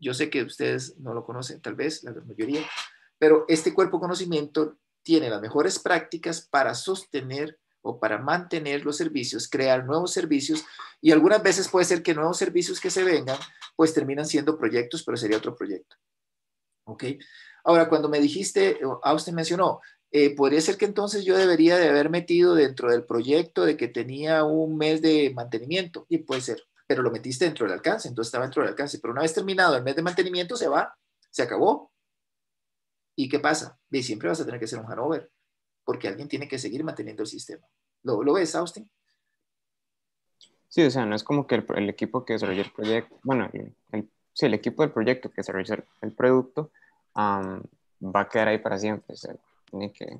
Yo sé que ustedes no lo conocen, tal vez, la mayoría, pero este cuerpo de conocimiento tiene las mejores prácticas para sostener o para mantener los servicios, crear nuevos servicios y algunas veces puede ser que nuevos servicios que se vengan pues terminan siendo proyectos, pero sería otro proyecto. ¿Ok? Ahora, cuando me dijiste, Austin mencionó, eh, podría ser que entonces yo debería de haber metido dentro del proyecto de que tenía un mes de mantenimiento y puede ser, pero lo metiste dentro del alcance, entonces estaba dentro del alcance, pero una vez terminado el mes de mantenimiento se va, se acabó. ¿Y qué pasa? Y siempre vas a tener que hacer un handover, porque alguien tiene que seguir manteniendo el sistema. ¿Lo, ves, Austin? Sí, o sea, no es como que el, equipo que desarrolla el proyecto, bueno, el, sí, el equipo del proyecto que desarrolla el producto va a quedar ahí para siempre. O sea, tiene que...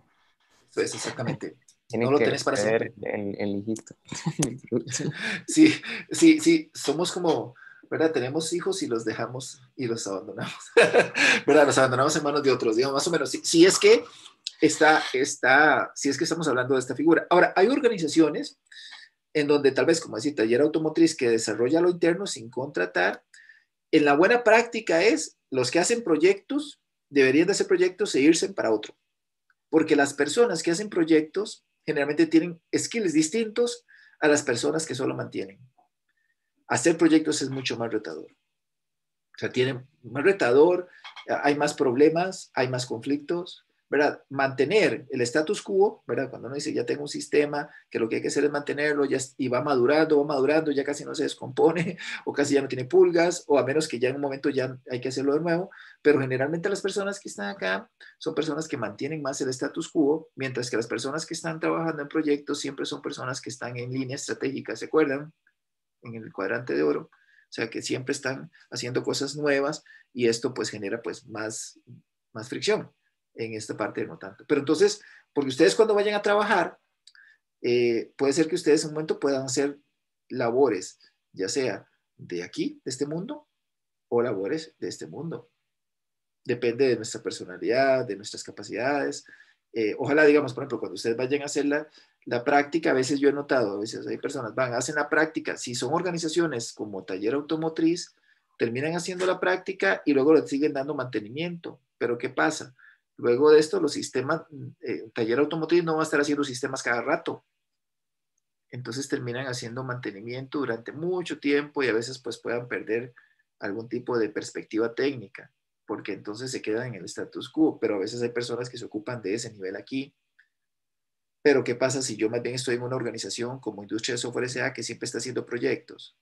Pues exactamente [LAUGHS] no lo tenés para siempre. El, el hijito. [LAUGHS] sí, sí, sí, somos como, ¿verdad? Tenemos hijos y los dejamos y los abandonamos, [LAUGHS] ¿verdad? Los abandonamos en manos de otros, digamos, más o menos. Si, es que está, está, si es que estamos hablando de esta figura. Ahora, hay organizaciones en donde tal vez, como decir, taller automotriz que desarrolla lo interno sin contratar, en la buena práctica es los que hacen proyectos, deberían de hacer proyectos e irse para otro. Porque las personas que hacen proyectos generalmente tienen skills distintos a las personas que solo mantienen. Hacer proyectos es mucho más retador. O sea, tiene más retador, hay más problemas, hay más conflictos, ¿verdad? Mantener el status quo, ¿verdad? Cuando uno dice ya tengo un sistema que lo que hay que hacer es mantenerlo ya, y va madurando, va madurando, ya casi no se descompone [LAUGHS] o casi ya no tiene pulgas o a menos que ya en un momento ya hay que hacerlo de nuevo, pero generalmente las personas que están acá son personas que mantienen más el status quo, mientras que las personas que están trabajando en proyectos siempre son personas que están en línea estratégica, ¿se acuerdan? En el cuadrante de oro. O sea, que siempre están haciendo cosas nuevas y esto pues genera pues más, más fricción en esta parte no tanto. Pero entonces, porque ustedes cuando vayan a trabajar, eh, puede ser que ustedes en un momento puedan hacer labores, ya sea de aquí, de este mundo, o labores de este mundo. Depende de nuestra personalidad, de nuestras capacidades. Eh, ojalá, digamos, por ejemplo, cuando ustedes vayan a hacer la, la, práctica, a veces yo he notado, a veces hay personas, van, hacen la práctica, si son organizaciones como taller automotriz, terminan haciendo la práctica y luego le siguen dando mantenimiento. Pero ¿qué pasa? Luego de esto, los sistemas, eh, taller automotriz no va a estar haciendo sistemas cada rato. Entonces terminan haciendo mantenimiento durante mucho tiempo y a veces pues puedan perder algún tipo de perspectiva técnica, porque entonces se quedan en el status quo, pero a veces hay personas que se ocupan de ese nivel aquí. Pero ¿qué pasa si yo más bien estoy en una organización como Industria de Software S.A. que siempre está haciendo proyectos?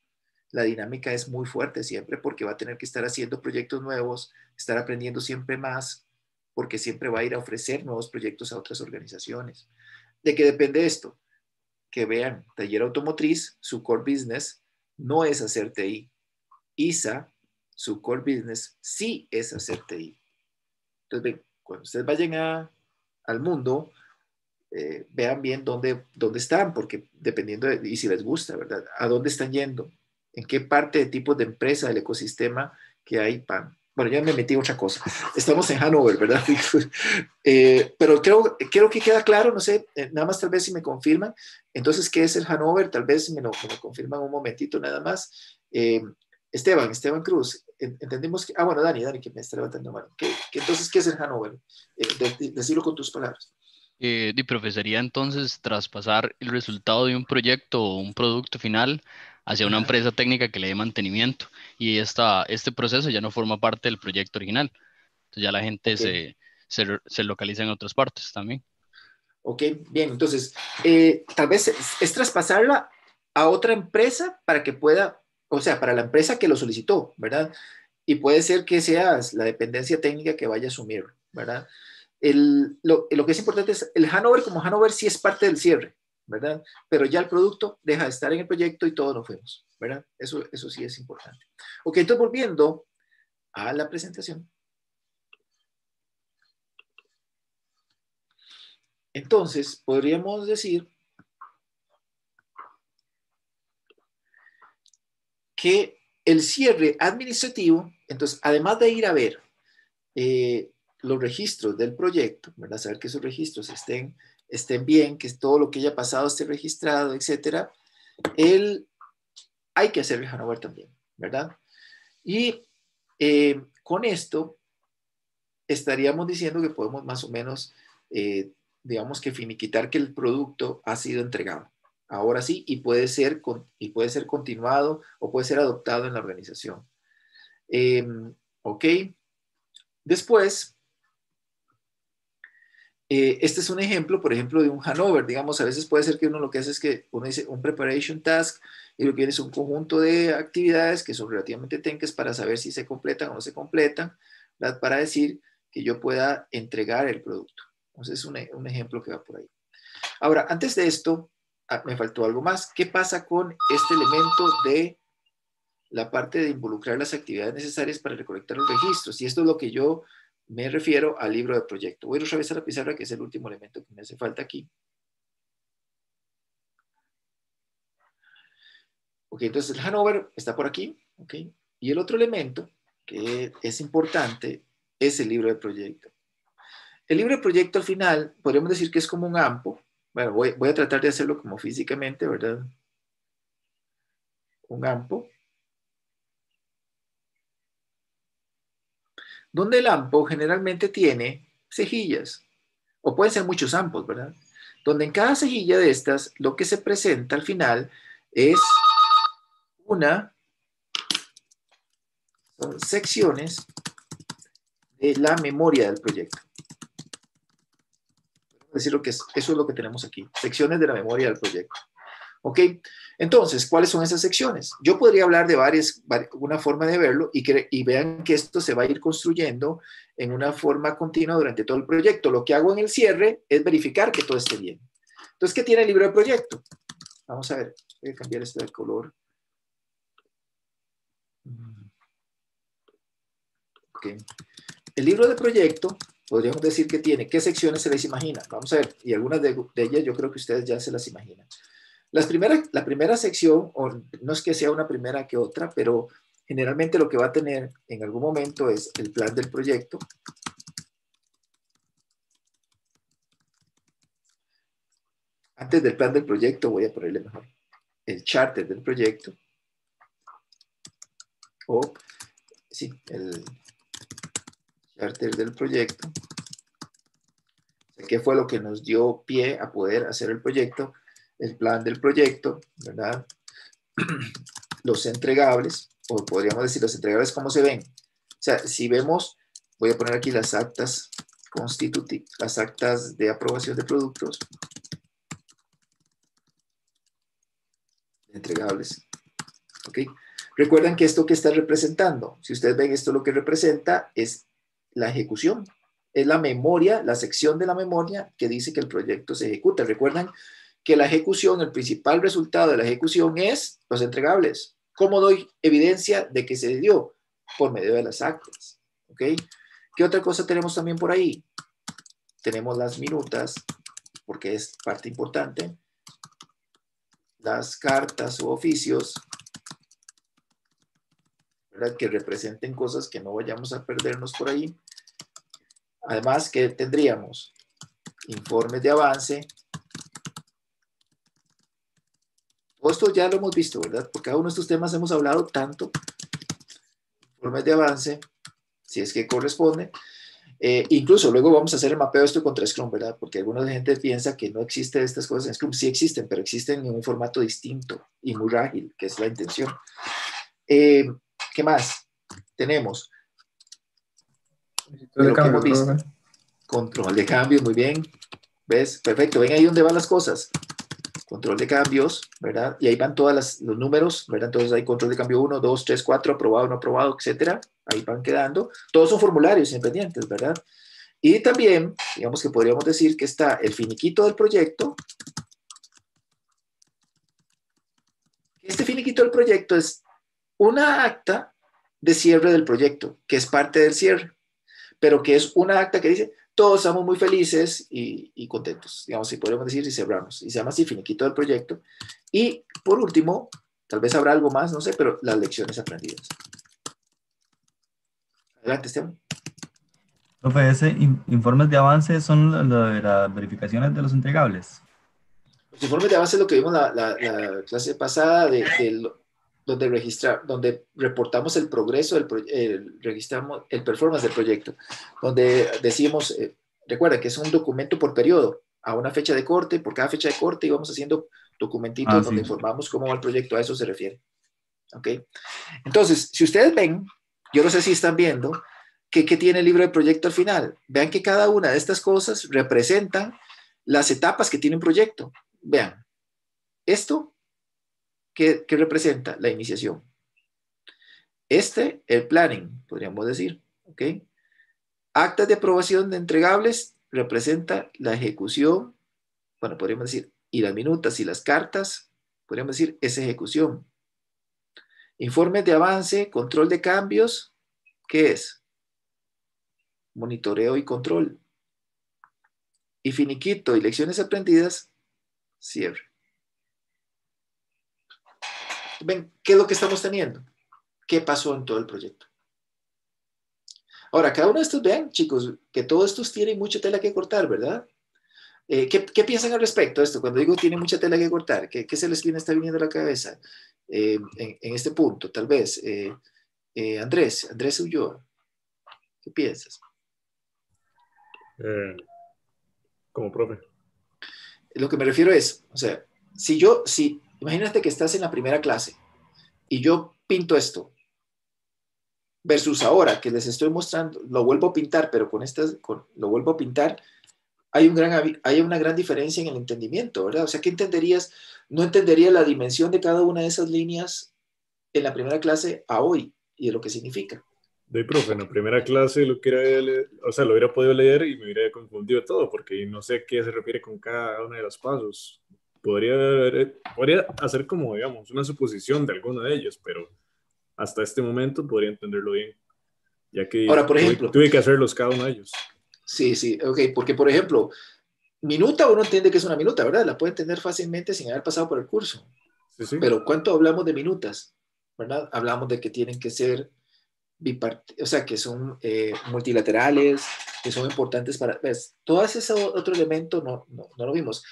La dinámica es muy fuerte siempre porque va a tener que estar haciendo proyectos nuevos, estar aprendiendo siempre más, porque siempre va a ir a ofrecer nuevos proyectos a otras organizaciones. ¿De qué depende esto? Que vean, taller automotriz, su core business no es hacer TI. ISA, su core business sí es hacer TI. Entonces, cuando ustedes vayan al mundo, eh, vean bien dónde, dónde están, porque dependiendo de, y si les gusta, ¿verdad? ¿A dónde están yendo? ¿En qué parte de tipo de empresa del ecosistema que hay pan? Bueno, ya me metí otra cosa. Estamos en Hanover, ¿verdad? [LAUGHS] Eh, pero creo, creo que queda claro, no sé, eh, nada más tal vez si me confirman. Entonces, ¿qué es el Hanover? Tal vez me lo, me confirman un momentito nada más. Eh, Esteban, Esteban Cruz, entendemos que, ah, bueno, Dani, Dani, que me está levantando mano. ¿Qué, entonces, ¿qué es el Hanover? decirlo con tus palabras. Eh, y profesaría entonces traspasar el resultado de un proyecto o un producto final hacia una empresa técnica que le dé mantenimiento y esta, este proceso ya no forma parte del proyecto original. Entonces ya la gente se, se, localiza en otras partes también. Ok, bien, entonces eh, tal vez es, traspasarla a otra empresa para que pueda, o sea, para la empresa que lo solicitó, ¿verdad? Y puede ser que sea la dependencia técnica que vaya a asumir, ¿verdad? El, lo, lo, que es importante es el Hanover como Hanover sí es parte del cierre, ¿verdad? Pero ya el producto deja de estar en el proyecto y todos nos fuimos, ¿verdad? Eso, eso sí es importante. Ok, entonces volviendo a la presentación. Entonces, podríamos decir que el cierre administrativo, entonces, además de ir a ver eh, los registros del proyecto, ¿verdad? Saber que esos registros estén, estén bien, que todo lo que haya pasado esté registrado, etcétera, el, hay que hacer el Hanover también, ¿verdad? Y eh, con esto estaríamos diciendo que podemos más o menos, eh, digamos que finiquitar que el producto ha sido entregado ahora sí, y puede ser, y puede ser continuado o puede ser adoptado en la organización. Em, ok. Después, eh, este es un ejemplo, por ejemplo, de un Hanover. Digamos, a veces puede ser que uno lo que hace es que uno dice un preparation task y lo que viene es un conjunto de actividades que son relativamente tenkes para saber si se completan o no se completan, para decir que yo pueda entregar el producto. Entonces, es un, un ejemplo que va por ahí. Ahora, antes de esto, Ah, me faltó algo más. ¿Qué pasa con este elemento de la parte de involucrar las actividades necesarias para recolectar los registros? Y esto es lo que yo me refiero al libro de proyecto. Voy a a la pizarra, que es el último elemento que me hace falta aquí. Ok, entonces el Hanover está por aquí. Ok, y el otro elemento que es importante es el libro de proyecto. El libro de proyecto al final podríamos decir que es como un AMPO, bueno, voy, a tratar de hacerlo como físicamente, ¿verdad? Un ampo. Donde el ampo generalmente tiene cejillas, o pueden ser muchos ampos, ¿verdad? Donde en cada cejilla de estas lo que se presenta al final es una, son secciones de la memoria del proyecto decir lo que es, eso es lo que tenemos aquí, secciones de la memoria del proyecto. ¿Ok? Entonces, ¿cuáles son esas secciones? Yo podría hablar de varias, una forma de verlo y, que, y vean que esto se va a ir construyendo en una forma continua durante todo el proyecto. Lo que hago en el cierre es verificar que todo esté bien. Entonces, ¿qué tiene el libro de proyecto? Vamos a ver, voy a cambiar esto de color. Ok. El libro de proyecto podríamos decir que tiene, ¿qué secciones se les imagina? Vamos a ver, y algunas de, ellas yo creo que ustedes ya se las imaginan. Las primeras, la primera sección, no es que sea una primera que otra, pero generalmente lo que va a tener en algún momento es el plan del proyecto. Antes del plan del proyecto voy a ponerle mejor el charter del proyecto. O, sí, el, charter del proyecto, qué fue lo que nos dio pie a poder hacer el proyecto, el plan del proyecto, ¿verdad? [CLEARS THROAT] Los entregables, o podríamos decir los entregables, ¿cómo se ven? O sea, si vemos, voy a poner aquí las actas constitutivas, las actas de aprobación de productos, entregables, ¿ok? Recuerden que esto que está representando, si ustedes ven esto lo que representa es la ejecución. Es la memoria, la sección de la memoria que dice que el proyecto se ejecuta. Recuerdan que la ejecución, el principal resultado de la ejecución es los entregables. ¿Cómo doy evidencia de que se dio? Por medio de las actas. ¿Ok? ¿Qué otra cosa tenemos también por ahí? Tenemos las minutas, porque es parte importante. Las cartas o oficios, que representen cosas que no vayamos a perdernos por ahí. Además que tendríamos informes de avance. Todo esto ya lo hemos visto, ¿verdad? Por cada uno de estos temas hemos hablado tanto. Informes de avance, si es que corresponde. Eh, incluso luego vamos a hacer el mapeo de esto contra Scrum, ¿verdad? Porque alguna gente piensa que no existe estas cosas en Scrum. Sí existen, pero existen en un formato distinto y muy ágil, que es la intención. Eh, ¿Qué más? Tenemos Control de cambios, muy bien. ¿Ves? Perfecto. Ven ahí donde van las cosas. Pues, control de cambios, ¿verdad? Y ahí van todos los números, ¿verdad? Entonces hay control de cambio 1, 2, 3, 4, aprobado, no aprobado, etcétera. Ahí van quedando. Todos son formularios independientes, ¿verdad? Y también, digamos que podríamos decir que está el finiquito del proyecto. Este finiquito del proyecto es una acta de cierre del proyecto, que es parte del cierre, pero que es una acta que dice, todos estamos muy felices y, contentos, digamos, si podemos decir, y cerramos. Y se llama así, finiquito del proyecto. Y por último, tal vez habrá algo más, no sé, pero las lecciones aprendidas. Adelante, Esteban. Profe, ese informes de avance son lo de las verificaciones de los entregables. Los informes de avance es lo que vimos la, la, clase pasada, de, donde, registrar, donde reportamos el progreso, el, registramos el performance del proyecto, donde decimos, eh, recuerden que es un documento por periodo, a una fecha de corte, por cada fecha de corte íbamos haciendo documentitos ah, donde informamos cómo va el proyecto, a eso se refiere. ¿Ok? Entonces, si ustedes ven, yo no sé si están viendo, que, que tiene el libro de proyecto al final. Vean que cada una de estas cosas representan las etapas que tiene un proyecto. Vean, esto, ¿qué, representa? La iniciación. Este, el planning, podríamos decir. ¿ok? Actas de aprobación de entregables representa la ejecución, bueno, podríamos decir, y las minutas y las cartas, podríamos decir, es ejecución. Informes de avance, control de cambios, ¿qué es? Monitoreo y control. Y finiquito y lecciones aprendidas, cierre. ¿Ven qué es lo que estamos teniendo? ¿Qué pasó en todo el proyecto? Ahora, cada uno de estos, vean, chicos, que todos estos tienen mucha tela que cortar, ¿verdad? Eh, ¿qué, piensan al respecto de esto? Cuando digo tiene mucha tela que cortar, ¿qué, se les viene, está viniendo a la cabeza eh, en, este punto? Tal vez. Eh, Andrés, Andrés Ulloa, ¿qué piensas? como profe lo que me refiero es, o sea, si yo, si, imagínate que estás en la primera clase y yo pinto esto, versus ahora que les estoy mostrando, lo vuelvo a pintar, pero con estas, con, lo vuelvo a pintar, hay, un gran, hay una gran diferencia en el entendimiento, ¿verdad? O sea, ¿qué entenderías? No entendería la dimensión de cada una de esas líneas en la primera clase a hoy y de lo que significa. De profe, en la primera clase lo que o sea, lo hubiera podido leer y me hubiera confundido todo, porque no sé qué se refiere con cada uno de los pasos. Podría, podría hacer como, digamos, una suposición de alguno de ellos, pero hasta este momento podría entenderlo bien, ya que Ahora, por ejemplo, tuve, que hacerlos cada uno de ellos. Sí, sí, ok, porque por ejemplo, minuta uno entiende que es una minuta, ¿verdad? La puede entender fácilmente sin haber pasado por el curso. Sí, sí. Pero ¿cuánto hablamos de minutas? ¿Verdad? Hablamos de que tienen que ser o sea, que son eh, multilaterales, que son importantes para... ¿ves? Todo ese otro elemento no, no, no, lo vimos.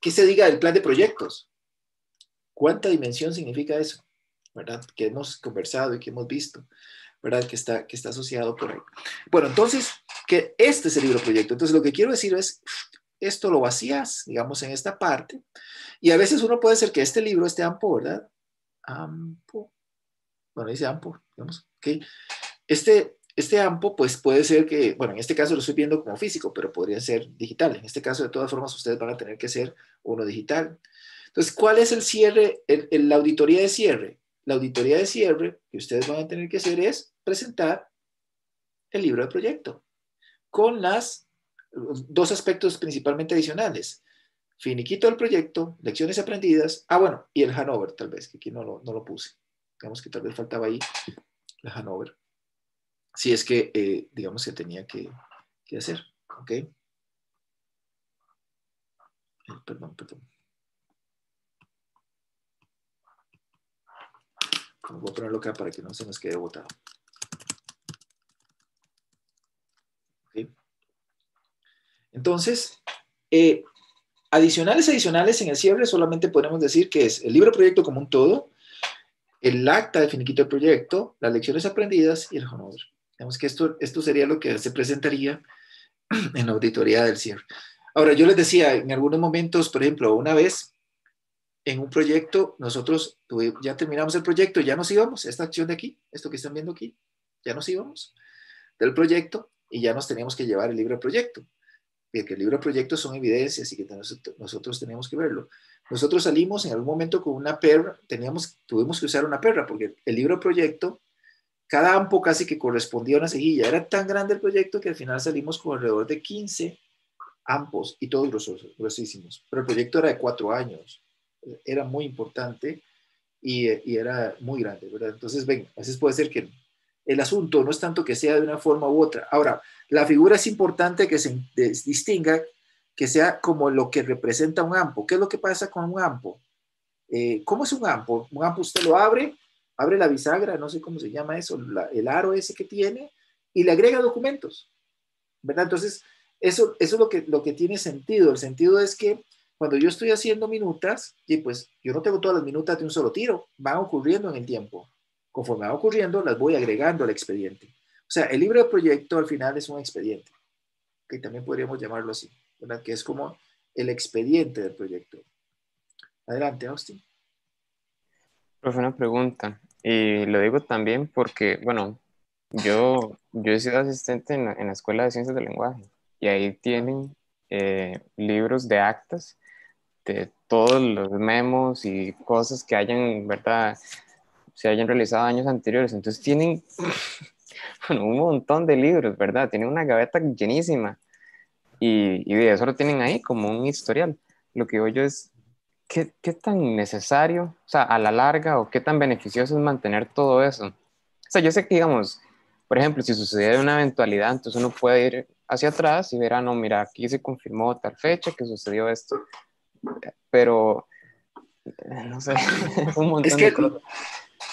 ¿Qué se diga del plan de proyectos? ¿Cuánta dimensión significa eso? ¿Verdad? Que hemos conversado y que hemos visto, ¿verdad? Que está, que está asociado por ahí. Bueno, entonces, que este es el libro proyecto. Entonces, lo que quiero decir es, esto lo vacías, digamos, en esta parte, y a veces uno puede ser que este libro esté ampo, ¿verdad? Ampo. Bueno, dice ampo, digamos. Este, este AMPO, pues puede ser que, bueno, en este caso lo estoy viendo como físico, pero podría ser digital. En este caso, de todas formas, ustedes van a tener que ser uno digital. Entonces, ¿cuál es el cierre, la auditoría de cierre? La auditoría de cierre que ustedes van a tener que hacer es presentar el libro de proyecto con las dos aspectos principalmente adicionales. Finiquito del proyecto, lecciones aprendidas, ah, bueno, y el Hanover tal vez, que aquí no lo, no lo puse. Digamos que tal vez faltaba ahí de Hanover, si es que, eh, digamos, se tenía que, hacer. ¿Ok? Eh, perdón, perdón. Voy a ponerlo acá para que no se nos quede botado. Entonces, eh, adicionales, adicionales en el cierre, solamente podemos decir que es el libro proyecto como un todo, el acta de finiquito del proyecto, las lecciones aprendidas y el honor. Digamos que esto, esto sería lo que se presentaría [CLEARS THROAT] en la auditoría del cierre. Ahora, yo les decía, en algunos momentos, por ejemplo, una vez en un proyecto, nosotros ya terminamos el proyecto, ya nos íbamos, esta acción de aquí, esto que están viendo aquí, ya nos íbamos del proyecto y ya nos teníamos que llevar el libro proyecto. Porque el libro proyecto son evidencias y que nosotros tenemos que verlo. Nosotros salimos en algún momento con una perra, teníamos, tuvimos que usar una perra porque el libro proyecto, cada ampo casi que correspondía a una cejilla. Era tan grande el proyecto que al final salimos con alrededor de 15 ampos y todos gruesos, gruesísimos. Pero el proyecto era de cuatro años. Era muy importante y, y era muy grande, ¿verdad? Entonces, ven, a veces puede ser que el asunto no es tanto que sea de una forma u otra. Ahora, la figura es importante que se distinga, que sea como lo que representa un AMPO. ¿Qué es lo que pasa con un AMPO? Eh, ¿Cómo es un AMPO? Un AMPO usted lo abre, abre la bisagra, no sé cómo se llama eso, el aro ese que tiene, y le agrega documentos, ¿verdad? Entonces, eso, eso es lo que, lo que tiene sentido. El sentido es que cuando yo estoy haciendo minutas, y pues yo no tengo todas las minutas de un solo tiro, van ocurriendo en el tiempo. Conforme va ocurriendo, las voy agregando al expediente. O sea, el libro de proyecto al final es un expediente, que también podríamos llamarlo así, ¿verdad? Que es como el expediente del proyecto. Adelante, Austin. Profe, una pregunta. Y lo digo también porque, bueno, yo, yo he sido asistente en la, Escuela de Ciencias del Lenguaje y ahí tienen eh, libros de actas de todos los memos y cosas que hayan, ¿verdad? Se hayan realizado años anteriores. Entonces tienen [LAUGHS] un montón de libros, ¿verdad? Tienen una gaveta llenísima y, y de eso lo tienen ahí como un historial. Lo que digo yo es, ¿qué, ¿qué, tan necesario, o sea, a la larga, o qué tan beneficioso es mantener todo eso? O sea, yo sé que, digamos, por ejemplo, si sucede una eventualidad, entonces uno puede ir hacia atrás y ver, ah, no, mira, aquí se confirmó tal fecha que sucedió esto. Pero, eh, no sé, [LAUGHS] un montón es que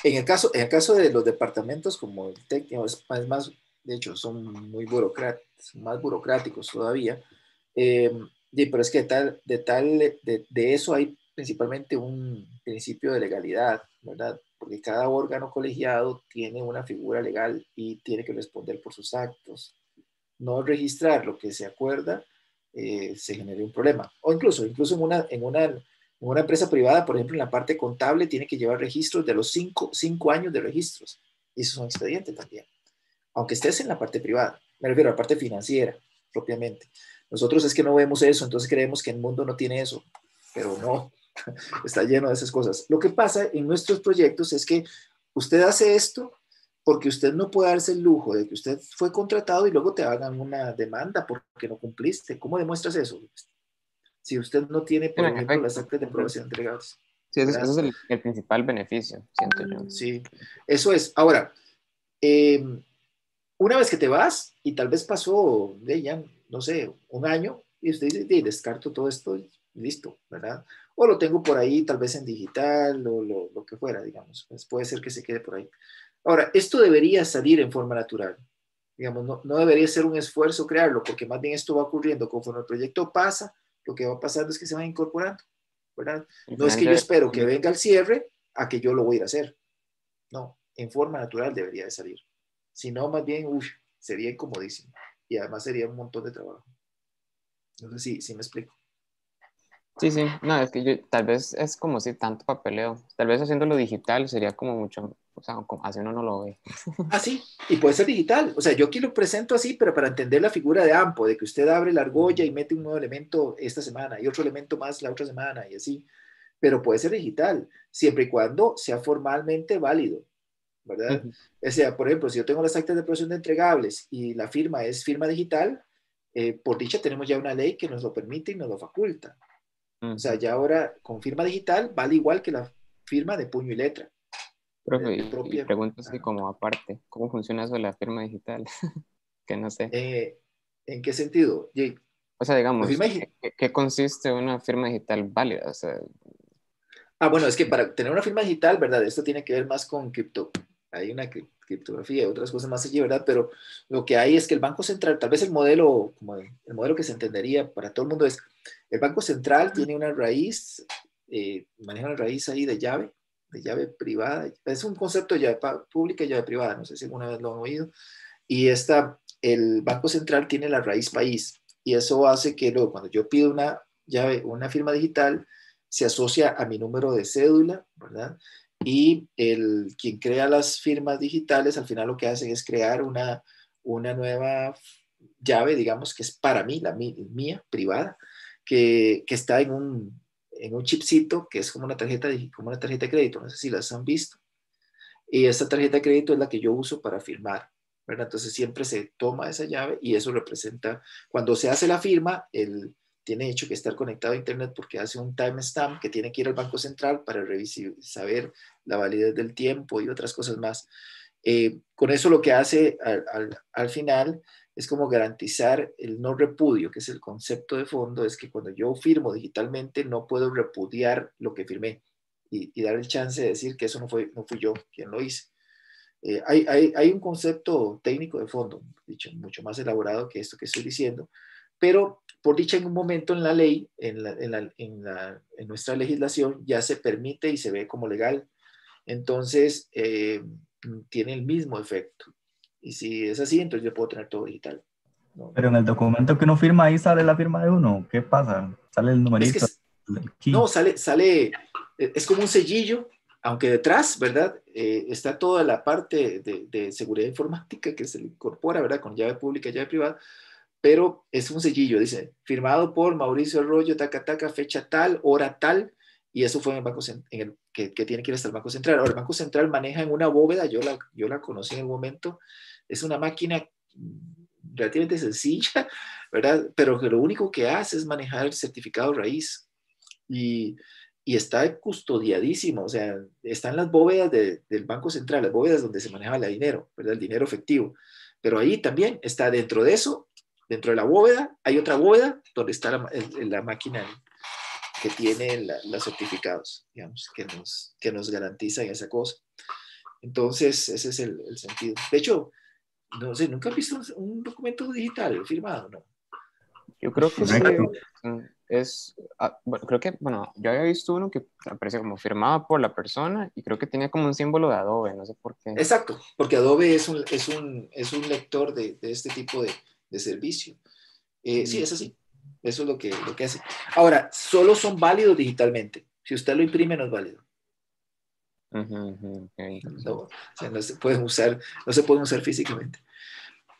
En el, caso, en el caso de los departamentos como el técnico, es más, de hecho, son muy burocráticos, más burocráticos todavía. Eh, pero es que de tal, de, tal de, de eso hay principalmente un principio de legalidad, ¿verdad? porque cada órgano colegiado tiene una figura legal y tiene que responder por sus actos. No registrar lo que se acuerda eh, se genera un problema. O incluso, incluso en una, en, una, en una empresa privada, por ejemplo, en la parte contable, tiene que llevar registros de los cinco, cinco años de registros. Y eso es un expediente también. Aunque estés en la parte privada, me refiero a la parte financiera, propiamente. Nosotros es que no vemos eso, entonces creemos que el mundo no tiene eso, pero no, [LAUGHS] está lleno de esas cosas. Lo que pasa en nuestros proyectos es que usted hace esto porque usted no puede darse el lujo de que usted fue contratado y luego te hagan una demanda porque no cumpliste. ¿Cómo demuestras eso? Si usted no tiene, por ejemplo, las actas de aprobación entregadas. Sí, ese, es el, principal beneficio, siento yo. Sí, eso es. Ahora, em, una vez que te vas y tal vez pasó de ya, no sé, un año y usted dice, descarto todo esto, listo, ¿verdad? O lo tengo por ahí, tal vez en digital o lo, lo que fuera, digamos. Pues puede ser que se quede por ahí. Ahora, esto debería salir en forma natural. Digamos, no, no, debería ser un esfuerzo crearlo, porque más bien esto va ocurriendo conforme el proyecto pasa, lo que va pasando es que se va incorporando, ¿verdad? No es que yo espero que venga el cierre a que yo lo voy a ir a hacer. No, en forma natural debería de salir. Si no, más bien, uff, sería incomodísimo. Y además sería un montón de trabajo. No sé si, si me explico. Sí, sí, no, es que yo, tal vez es como si tanto papeleo, tal vez haciéndolo digital sería como mucho, o sea, así uno no lo ve. Ah, sí, y puede ser digital, o sea, yo aquí lo presento así, pero para entender la figura de AMPO, de que usted abre la argolla y mete un nuevo elemento esta semana y otro elemento más la otra semana y así, pero puede ser digital, siempre y cuando sea formalmente válido, ¿verdad? O sea, por ejemplo, si yo tengo las actas de producción de entregables y la firma es firma digital, eh, por dicha tenemos ya una ley que nos lo permite y nos lo faculta. O sea, ya ahora con firma digital vale igual que la firma de puño y letra. Profe, y, pregunto así como aparte, ¿cómo funciona eso de la firma digital? [LAUGHS] que no sé. Eh, ¿En qué sentido, O sea, digamos, ¿qué, consiste una firma digital válida? O sea, ah, bueno, es que para tener una firma digital, ¿verdad? Esto tiene que ver más con cripto. Hay una criptografía y otras cosas más allí, ¿verdad? Pero lo que hay es que el Banco Central, tal vez el modelo, como el modelo que se entendería para todo el mundo es, el Banco Central tiene una raíz, eh, maneja una raíz ahí de llave, de llave privada. Es un concepto de llave pública y llave privada, no sé si alguna vez lo han oído. Y esta, el Banco Central tiene la raíz país. Y eso hace que luego, cuando yo pido una llave, una firma digital, se asocia a mi número de cédula, ¿verdad? Y el, quien crea las firmas digitales, al final lo que hacen es crear una, una nueva llave, digamos, que es para mí, la mía, privada, que, está en un, en un chipcito que es como una, tarjeta, como una tarjeta de crédito, no sé si las han visto. Y esta tarjeta de crédito es la que yo uso para firmar. ¿verdad? Entonces siempre se toma esa llave y eso representa, cuando se hace la firma, el, tiene hecho que estar conectado a Internet porque hace un timestamp que tiene que ir al Banco Central para revisar, saber la validez del tiempo y otras cosas más. Eh, con eso lo que hace al, al, al, final es como garantizar el no repudio, que es el concepto de fondo, es que cuando yo firmo digitalmente no puedo repudiar lo que firmé y, y dar el chance de decir que eso no, fue, no fui yo quien lo hice. Eh, hay, un concepto técnico de fondo, dicho, mucho más elaborado que esto que estoy diciendo, pero por dicha en un momento en la ley, en nuestra legislación, ya se permite y se ve como legal. Entonces, eh, tiene el mismo efecto. Y si es así, entonces yo puedo tener todo digital. ¿no? Pero en el documento que uno firma, ahí sale la firma de uno. ¿Qué pasa? ¿Sale el numerito? Es que, no, sale, sale, es como un sellillo aunque detrás, ¿verdad? Eh, está toda la parte de, de, seguridad informática que se le incorpora, ¿verdad? Con llave pública, llave privada, pero es un sellillo, dice, firmado por Mauricio Arroyo, taca, taca, fecha tal, hora tal, y eso fue en el Banco en el, que, que, tiene que ir hasta el Banco Central. Ahora, el Banco Central maneja en una bóveda, yo la, yo la conocí en el momento, es una máquina relativamente sencilla, [LAUGHS] ¿verdad? Pero que lo único que hace es manejar el certificado raíz. Y y está custodiadísimo, o sea, están las bóvedas de, del Banco Central, las bóvedas donde se manejaba el dinero, ¿verdad? El dinero efectivo. Pero ahí también está dentro de eso, dentro de la bóveda, hay otra bóveda donde está la, la máquina que tiene la, los certificados, digamos, que nos, que nos garantizan esa cosa. Entonces, ese es el, el sentido. De hecho, no sé, ¿nunca has visto un documento digital firmado? No. Yo creo que sí es, ah, bueno, creo que, bueno, yo había visto uno que aparece como firmado por la persona y creo que tenía como un símbolo de Adobe, no sé por qué. Exacto, porque Adobe es un, es un, es un lector de, de este tipo de, de servicio. Eh, sí, es así. Eso es lo que, lo que hace. Ahora, solo son válidos digitalmente. Si usted lo imprime, no es válido. Uh -huh, okay. no, o sea, no, se pueden usar, no se pueden usar físicamente.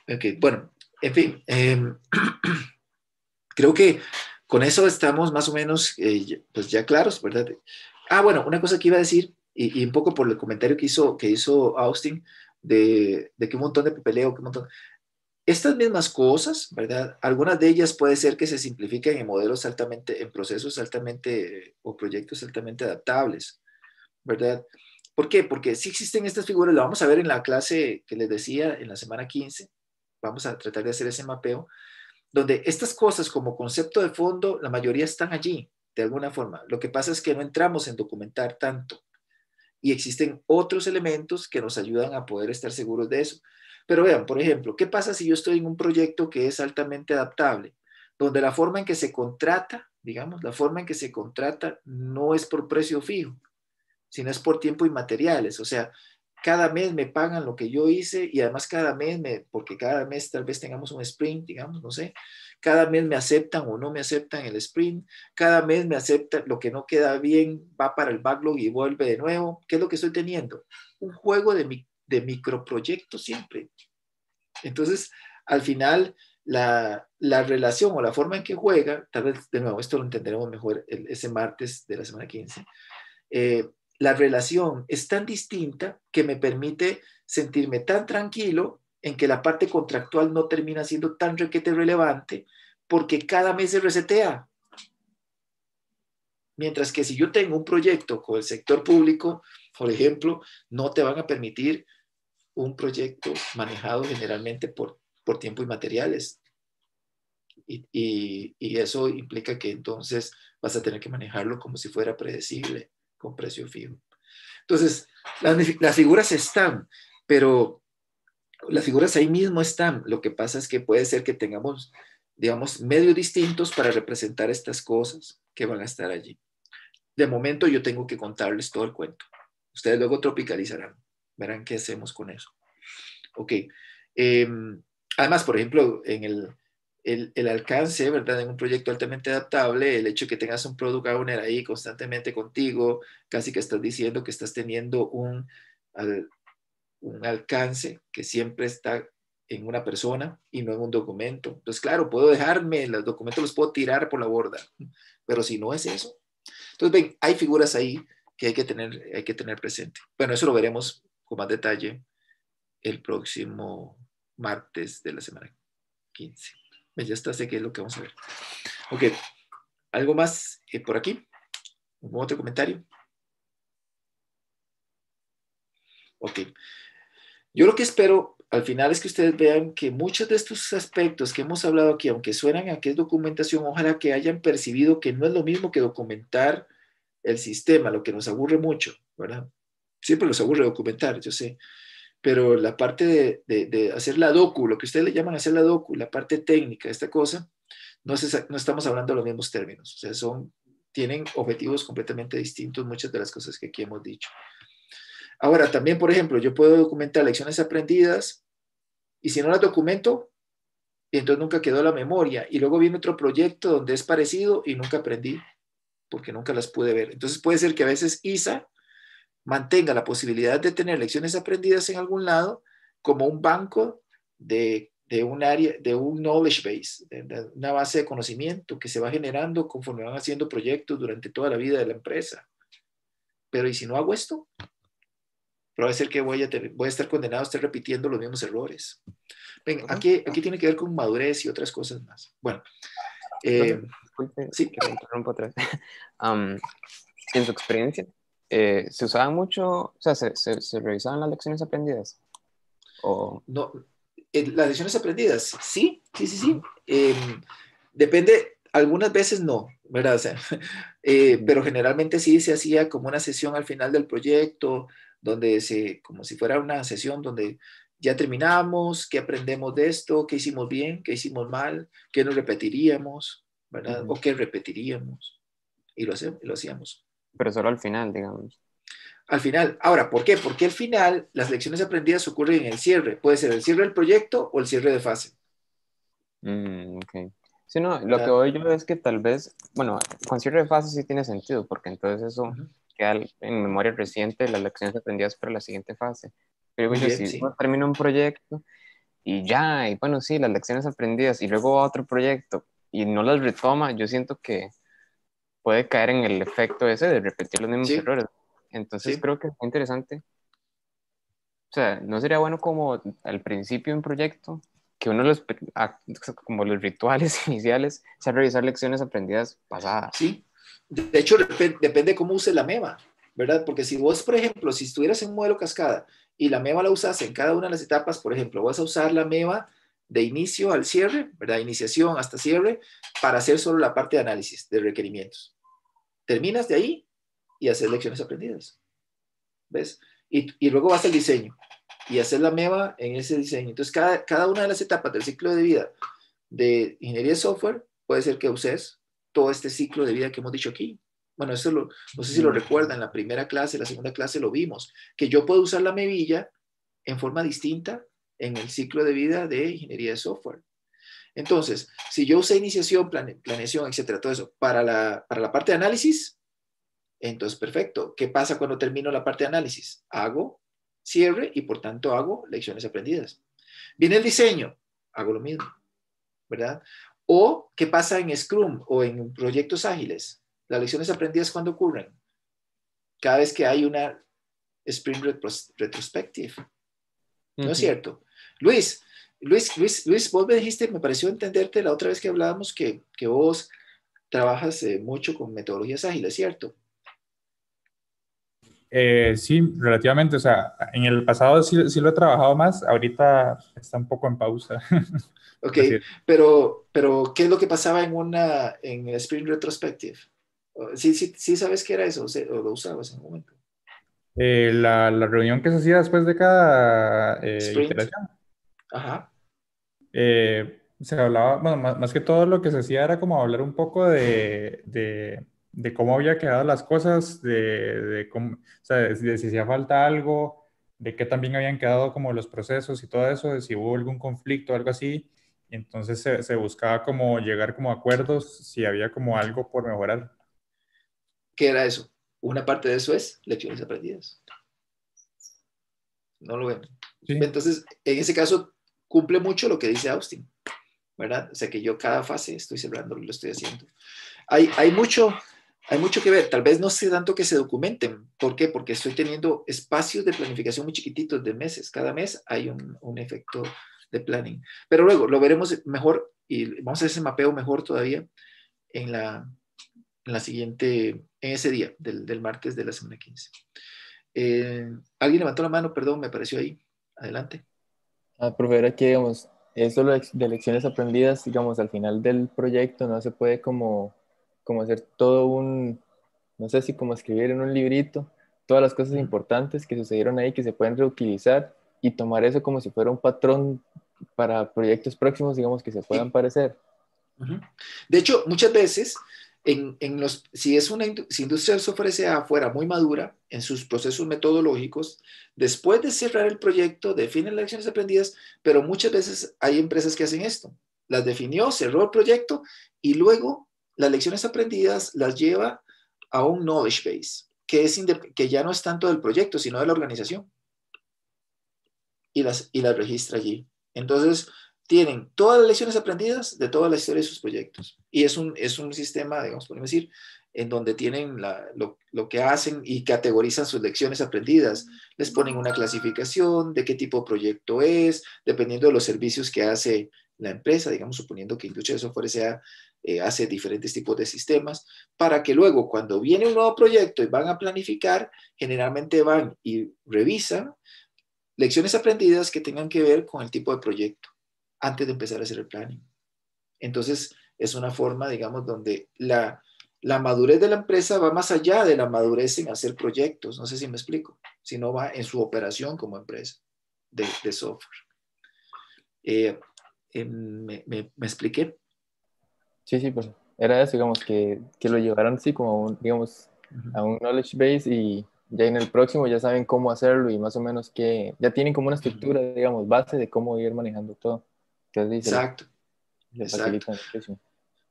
Ok, bueno, en fin, eh, [CLEARS THROAT] creo que con eso estamos más o menos eh, pues ya claros, ¿verdad? Ah, bueno, una cosa que iba a decir, y, y un poco por el comentario que hizo, que hizo Austin, de, de que un montón de papeleo, que un montón... Estas mismas cosas, ¿verdad? Algunas de ellas puede ser que se simplifiquen en modelos altamente, en procesos altamente o proyectos altamente adaptables, ¿verdad? ¿Por qué? Porque si existen estas figuras, lo vamos a ver en la clase que les decía en la semana 15, vamos a tratar de hacer ese mapeo, donde estas cosas como concepto de fondo, la mayoría están allí, de alguna forma. Lo que pasa es que no entramos en documentar tanto y existen otros elementos que nos ayudan a poder estar seguros de eso. Pero vean, por ejemplo, ¿qué pasa si yo estoy en un proyecto que es altamente adaptable, donde la forma en que se contrata, digamos, la forma en que se contrata no es por precio fijo, sino es por tiempo y materiales? O sea, cada mes me pagan lo que yo hice y además cada mes, me, porque cada mes tal vez tengamos un sprint, digamos, no sé, cada mes me aceptan o no me aceptan el sprint, cada mes me aceptan lo que no queda bien, va para el backlog y vuelve de nuevo. ¿Qué es lo que estoy teniendo? Un juego de, de microproyectos siempre. Entonces, al final, la, la, relación o la forma en que juega, tal vez de nuevo, esto lo entenderemos mejor el, ese martes de la semana 15. Eh, la relación es tan distinta que me permite sentirme tan tranquilo en que la parte contractual no termina siendo tan requete relevante porque cada mes se resetea. Mientras que si yo tengo un proyecto con el sector público, por ejemplo, no te van a permitir un proyecto manejado generalmente por, por tiempo y materiales. Y, y, eso implica que entonces vas a tener que manejarlo como si fuera predecible con precio fijo. Entonces, las, las, figuras están, pero las figuras ahí mismo están. Lo que pasa es que puede ser que tengamos, digamos, medios distintos para representar estas cosas que van a estar allí. De momento yo tengo que contarles todo el cuento. Ustedes luego tropicalizarán. Verán qué hacemos con eso. Ok. Eh, además, por ejemplo, en el, el, el, alcance, ¿verdad? En un proyecto altamente adaptable, el hecho de que tengas un product owner ahí constantemente contigo, casi que estás diciendo que estás teniendo un, al, un alcance que siempre está en una persona y no en un documento. Entonces, claro, puedo dejarme, los documentos los puedo tirar por la borda, pero si no es eso. Entonces, ven, hay figuras ahí que hay que tener, hay que tener presente. Bueno, eso lo veremos con más detalle el próximo martes de la semana 15 ya está, sé qué es lo que vamos a ver. Ok, ¿Algo más eh, por aquí? ¿Algún otro comentario? Ok. Yo lo que espero al final es que ustedes vean que muchos de estos aspectos que hemos hablado aquí, aunque suenan a que es documentación, ojalá que hayan percibido que no es lo mismo que documentar el sistema, lo que nos aburre mucho, ¿verdad? Siempre nos aburre documentar, yo sé, pero la parte de, hacer la docu, lo que ustedes le llaman hacer la docu, la parte técnica, esta cosa, no, no estamos hablando de los mismos términos, o sea, son, tienen objetivos completamente distintos muchas de las cosas que aquí hemos dicho. Ahora, también, por ejemplo, yo puedo documentar lecciones aprendidas y si no las documento, entonces nunca quedó la memoria. Y luego viene otro proyecto donde es parecido y nunca aprendí porque nunca las pude ver. Entonces puede ser que a veces ISA mantenga la posibilidad de tener lecciones aprendidas en algún lado como un banco de, un área, de un knowledge base, de una base de conocimiento que se va generando conforme van haciendo proyectos durante toda la vida de la empresa. Pero ¿y si no hago esto? pero va a ser que voy a, voy a estar condenado a estar repitiendo los mismos errores. Ven, aquí, aquí tiene que ver con madurez y otras cosas más. Bueno, eh, sí. que me interrumpo otra vez. [LAUGHS] en su experiencia, eh, ¿se usaban mucho, o sea, se, se, revisaban las lecciones aprendidas? ¿O... No, las lecciones aprendidas, sí, sí, sí, sí. Em, depende, algunas veces no, ¿verdad? O sea, [LAUGHS] eh, pero generalmente sí se hacía como una sesión al final del proyecto, donde se, como si fuera una sesión donde ya terminamos, qué aprendemos de esto, qué hicimos bien, qué hicimos mal, qué nos repetiríamos, ¿verdad? O qué repetiríamos. Y lo, hacemos, lo hacíamos. Pero solo al final, digamos. Al final. Ahora, ¿por qué? Porque al final las lecciones aprendidas ocurren en el cierre. Puede ser el cierre del proyecto o el cierre de fase. Mm, ok. Sí, no, lo que voy yo es que tal vez, bueno, con cierre de fase sí tiene sentido, porque entonces eso queda en memoria reciente las lecciones aprendidas para la siguiente fase. Pero yo, si sí. termino un proyecto y ya, y bueno, sí, las lecciones aprendidas, y luego otro proyecto y no las retoma, yo siento que puede caer en el efecto ese de repetir los mismos errores. Entonces creo que es interesante. O sea, ¿no sería bueno como al principio de un proyecto que uno los, como los rituales [LAUGHS] iniciales, sea revisar lecciones aprendidas pasadas? Sí, de hecho, depende cómo use la MEMA, ¿verdad? Porque si vos, por ejemplo, si estuvieras en un modelo cascada y la MEMA la usas en cada una de las etapas, por ejemplo, vas a usar la MEMA de inicio al cierre, ¿verdad? Iniciación hasta cierre, para hacer solo la parte de análisis de requerimientos. Terminas de ahí y haces lecciones aprendidas. ¿Ves? Y, luego vas al diseño y hacer la MEMA en ese diseño. Entonces, cada, cada una de las etapas del ciclo de vida de ingeniería de software puede ser que uses todo este ciclo de vida que hemos dicho aquí. Bueno, eso lo, no sé si lo recuerdan, en la primera clase, la segunda clase lo vimos, que yo puedo usar la mevilla en forma distinta en el ciclo de vida de ingeniería de software. Entonces, si yo usé iniciación, planeación, etcétera, todo eso, para la, para la parte de análisis, entonces perfecto. ¿Qué pasa cuando termino la parte de análisis? Hago cierre y por tanto hago lecciones aprendidas. Viene el diseño, hago lo mismo, ¿verdad? ¿O qué pasa en Scrum o en proyectos ágiles? Las lecciones aprendidas cuando ocurren. Cada vez que hay una Sprint Retrospective. ¿No es cierto? Luis, Luis, Luis, Luis, vos me dijiste, me pareció entenderte la otra vez que hablábamos que, que vos trabajas eh, mucho con metodologías ágiles, ¿cierto? Eh, sí, relativamente. O sea, en el pasado sí, sí, lo he trabajado más, ahorita está un poco en pausa. [LAUGHS] Ok, pero, pero ¿qué es lo que pasaba en una en el Spring Retrospective? ¿Sí, sí, sí sabes qué era eso o lo usabas en un momento? Eh, la, la, reunión que se hacía después de cada eh, iteración. Ajá. Eh, se hablaba, bueno, más, que todo lo que se hacía era como hablar un poco de, de, de cómo había quedado las cosas, de, de cómo, o sea, de, si hacía falta algo, de qué también habían quedado como los procesos y todo eso, de si hubo algún conflicto o algo así, y entonces se, buscaba como llegar como a acuerdos si había como algo por mejorar. ¿Qué era eso? Una parte de eso es lecciones aprendidas. No lo ven. Entonces, en ese caso, cumple mucho lo que dice Austin, ¿verdad? O sea, que yo cada fase estoy cerrando lo estoy haciendo. Hay, hay, mucho, hay mucho que ver. Tal vez no sé tanto que se documenten. ¿Por qué? Porque estoy teniendo espacios de planificación muy chiquititos de meses. Cada mes hay un, un efecto de planning. Pero luego lo veremos mejor y vamos a hacer ese mapeo mejor todavía en la, en la siguiente, en ese día del, del martes de la semana 15. Eh, Alguien levantó la mano, perdón, me apareció ahí. Adelante. Ah, profe, era que, digamos, eso de lecciones aprendidas, digamos, al final del proyecto no se puede como, como hacer todo un, no sé si como escribir en un librito, todas las cosas importantes que sucedieron ahí que se pueden reutilizar y tomar eso como si fuera un patrón para proyectos próximos, digamos, que se puedan parecer. De hecho, muchas veces, en, los, si es una si industria del software SA fuera muy madura en sus procesos metodológicos, después de cerrar el proyecto, definen las lecciones aprendidas, pero muchas veces hay empresas que hacen esto. Las definió, cerró el proyecto y luego las lecciones aprendidas las lleva a un knowledge base, que, es que ya no es tanto del proyecto, sino de la organización. Y las, y las registra allí. Entonces, tienen todas las lecciones aprendidas de toda la historia de sus proyectos. Y es un, es un sistema, digamos, podemos decir, en donde tienen lo, lo, que hacen y categorizan sus lecciones aprendidas. Les ponen una clasificación de qué tipo de proyecto es, dependiendo de los servicios que hace la empresa, digamos, suponiendo que industria de software sea, eh, hace diferentes tipos de sistemas, para que luego cuando viene un nuevo proyecto y van a planificar, generalmente van y revisan lecciones aprendidas que tengan que ver con el tipo de proyecto antes de empezar a hacer el planning. Entonces, es una forma, digamos, donde la, la madurez de la empresa va más allá de la madurez en hacer proyectos, no sé si me explico, sino va en su operación como empresa de, de software. Eh, em, me, me, expliqué? Sí, sí, pues era eso, digamos, que, que lo llevaran así como, digamos, a un knowledge base y ya en el próximo ya saben cómo hacerlo y más o menos que ya tienen como una estructura, digamos, base de cómo ir manejando todo. Exacto. Exacto.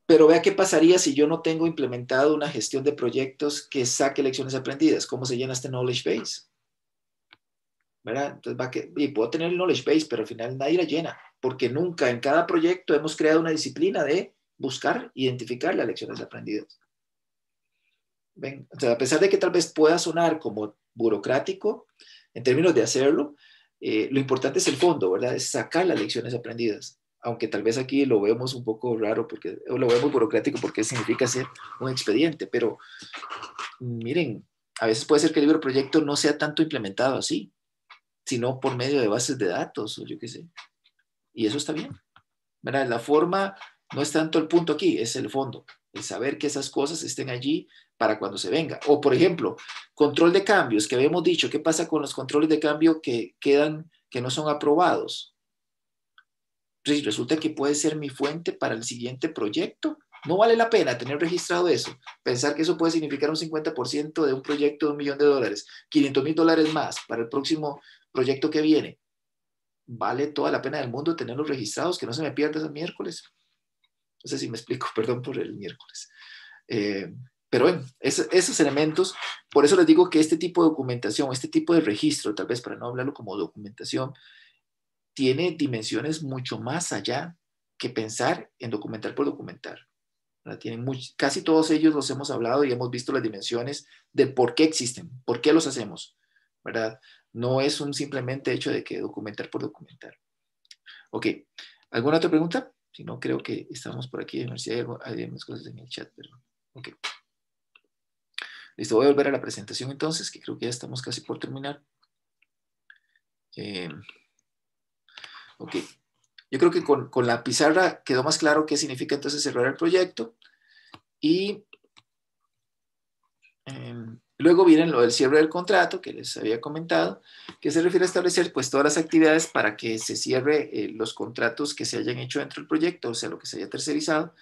Pero vea qué pasaría si yo no tengo implementado una gestión de proyectos que saque lecciones aprendidas. ¿Cómo se llena este knowledge base? ¿Verdad? Entonces va que, y puedo tener el knowledge base, pero al final nadie la llena, porque nunca en cada proyecto hemos creado una disciplina de buscar, identificar las lecciones aprendidas. ¿Ven? O sea, a pesar de que tal vez pueda sonar como burocrático en términos de hacerlo, eh, lo importante es el fondo, ¿verdad? Es sacar las lecciones aprendidas. Aunque tal vez aquí lo vemos un poco raro, porque, o lo vemos burocrático porque significa hacer un expediente, pero miren, a veces puede ser que el libro proyecto no sea tanto implementado así, sino por medio de bases de datos o yo qué sé. Y eso está bien. ¿verdad? La forma no es tanto el punto aquí, es el fondo. El saber que esas cosas estén allí para cuando se venga. O, por ejemplo, control de cambios, que habíamos dicho, ¿qué pasa con los controles de cambio que quedan, que no son aprobados? Resulta que puede ser mi fuente para el siguiente proyecto. No vale la pena tener registrado eso. Pensar que eso puede significar un 50% de un proyecto de un millón de dólares, 500 mil dólares más para el próximo proyecto que viene. Vale toda la pena del mundo tenerlos registrados, que no se me pierda ese miércoles. No sé si me explico, [LAUGHS] perdón por el miércoles. Eh, pero bueno, esos elementos, por eso les digo que este tipo de documentación, este tipo de registro, tal vez para no hablarlo como documentación, tiene dimensiones mucho más allá que pensar en documentar por documentar. Tienen casi todos ellos los hemos hablado y hemos visto las dimensiones de por qué existen, por qué los hacemos, ¿verdad? No es un simplemente hecho de que documentar por documentar. Ok, ¿alguna otra pregunta? Si no, creo que estamos por aquí. A ver si hay, hay cosas en el chat, pero ok. Listo, voy a volver a la presentación entonces, que creo que ya estamos casi por terminar. Eh, ok. Yo creo que con, la pizarra quedó más claro qué significa entonces cerrar el proyecto. Y em, luego viene lo del cierre del contrato que les había comentado, que se refiere a establecer pues todas las actividades para que se cierre eh, los contratos que se hayan hecho dentro del proyecto, o sea, lo que se haya tercerizado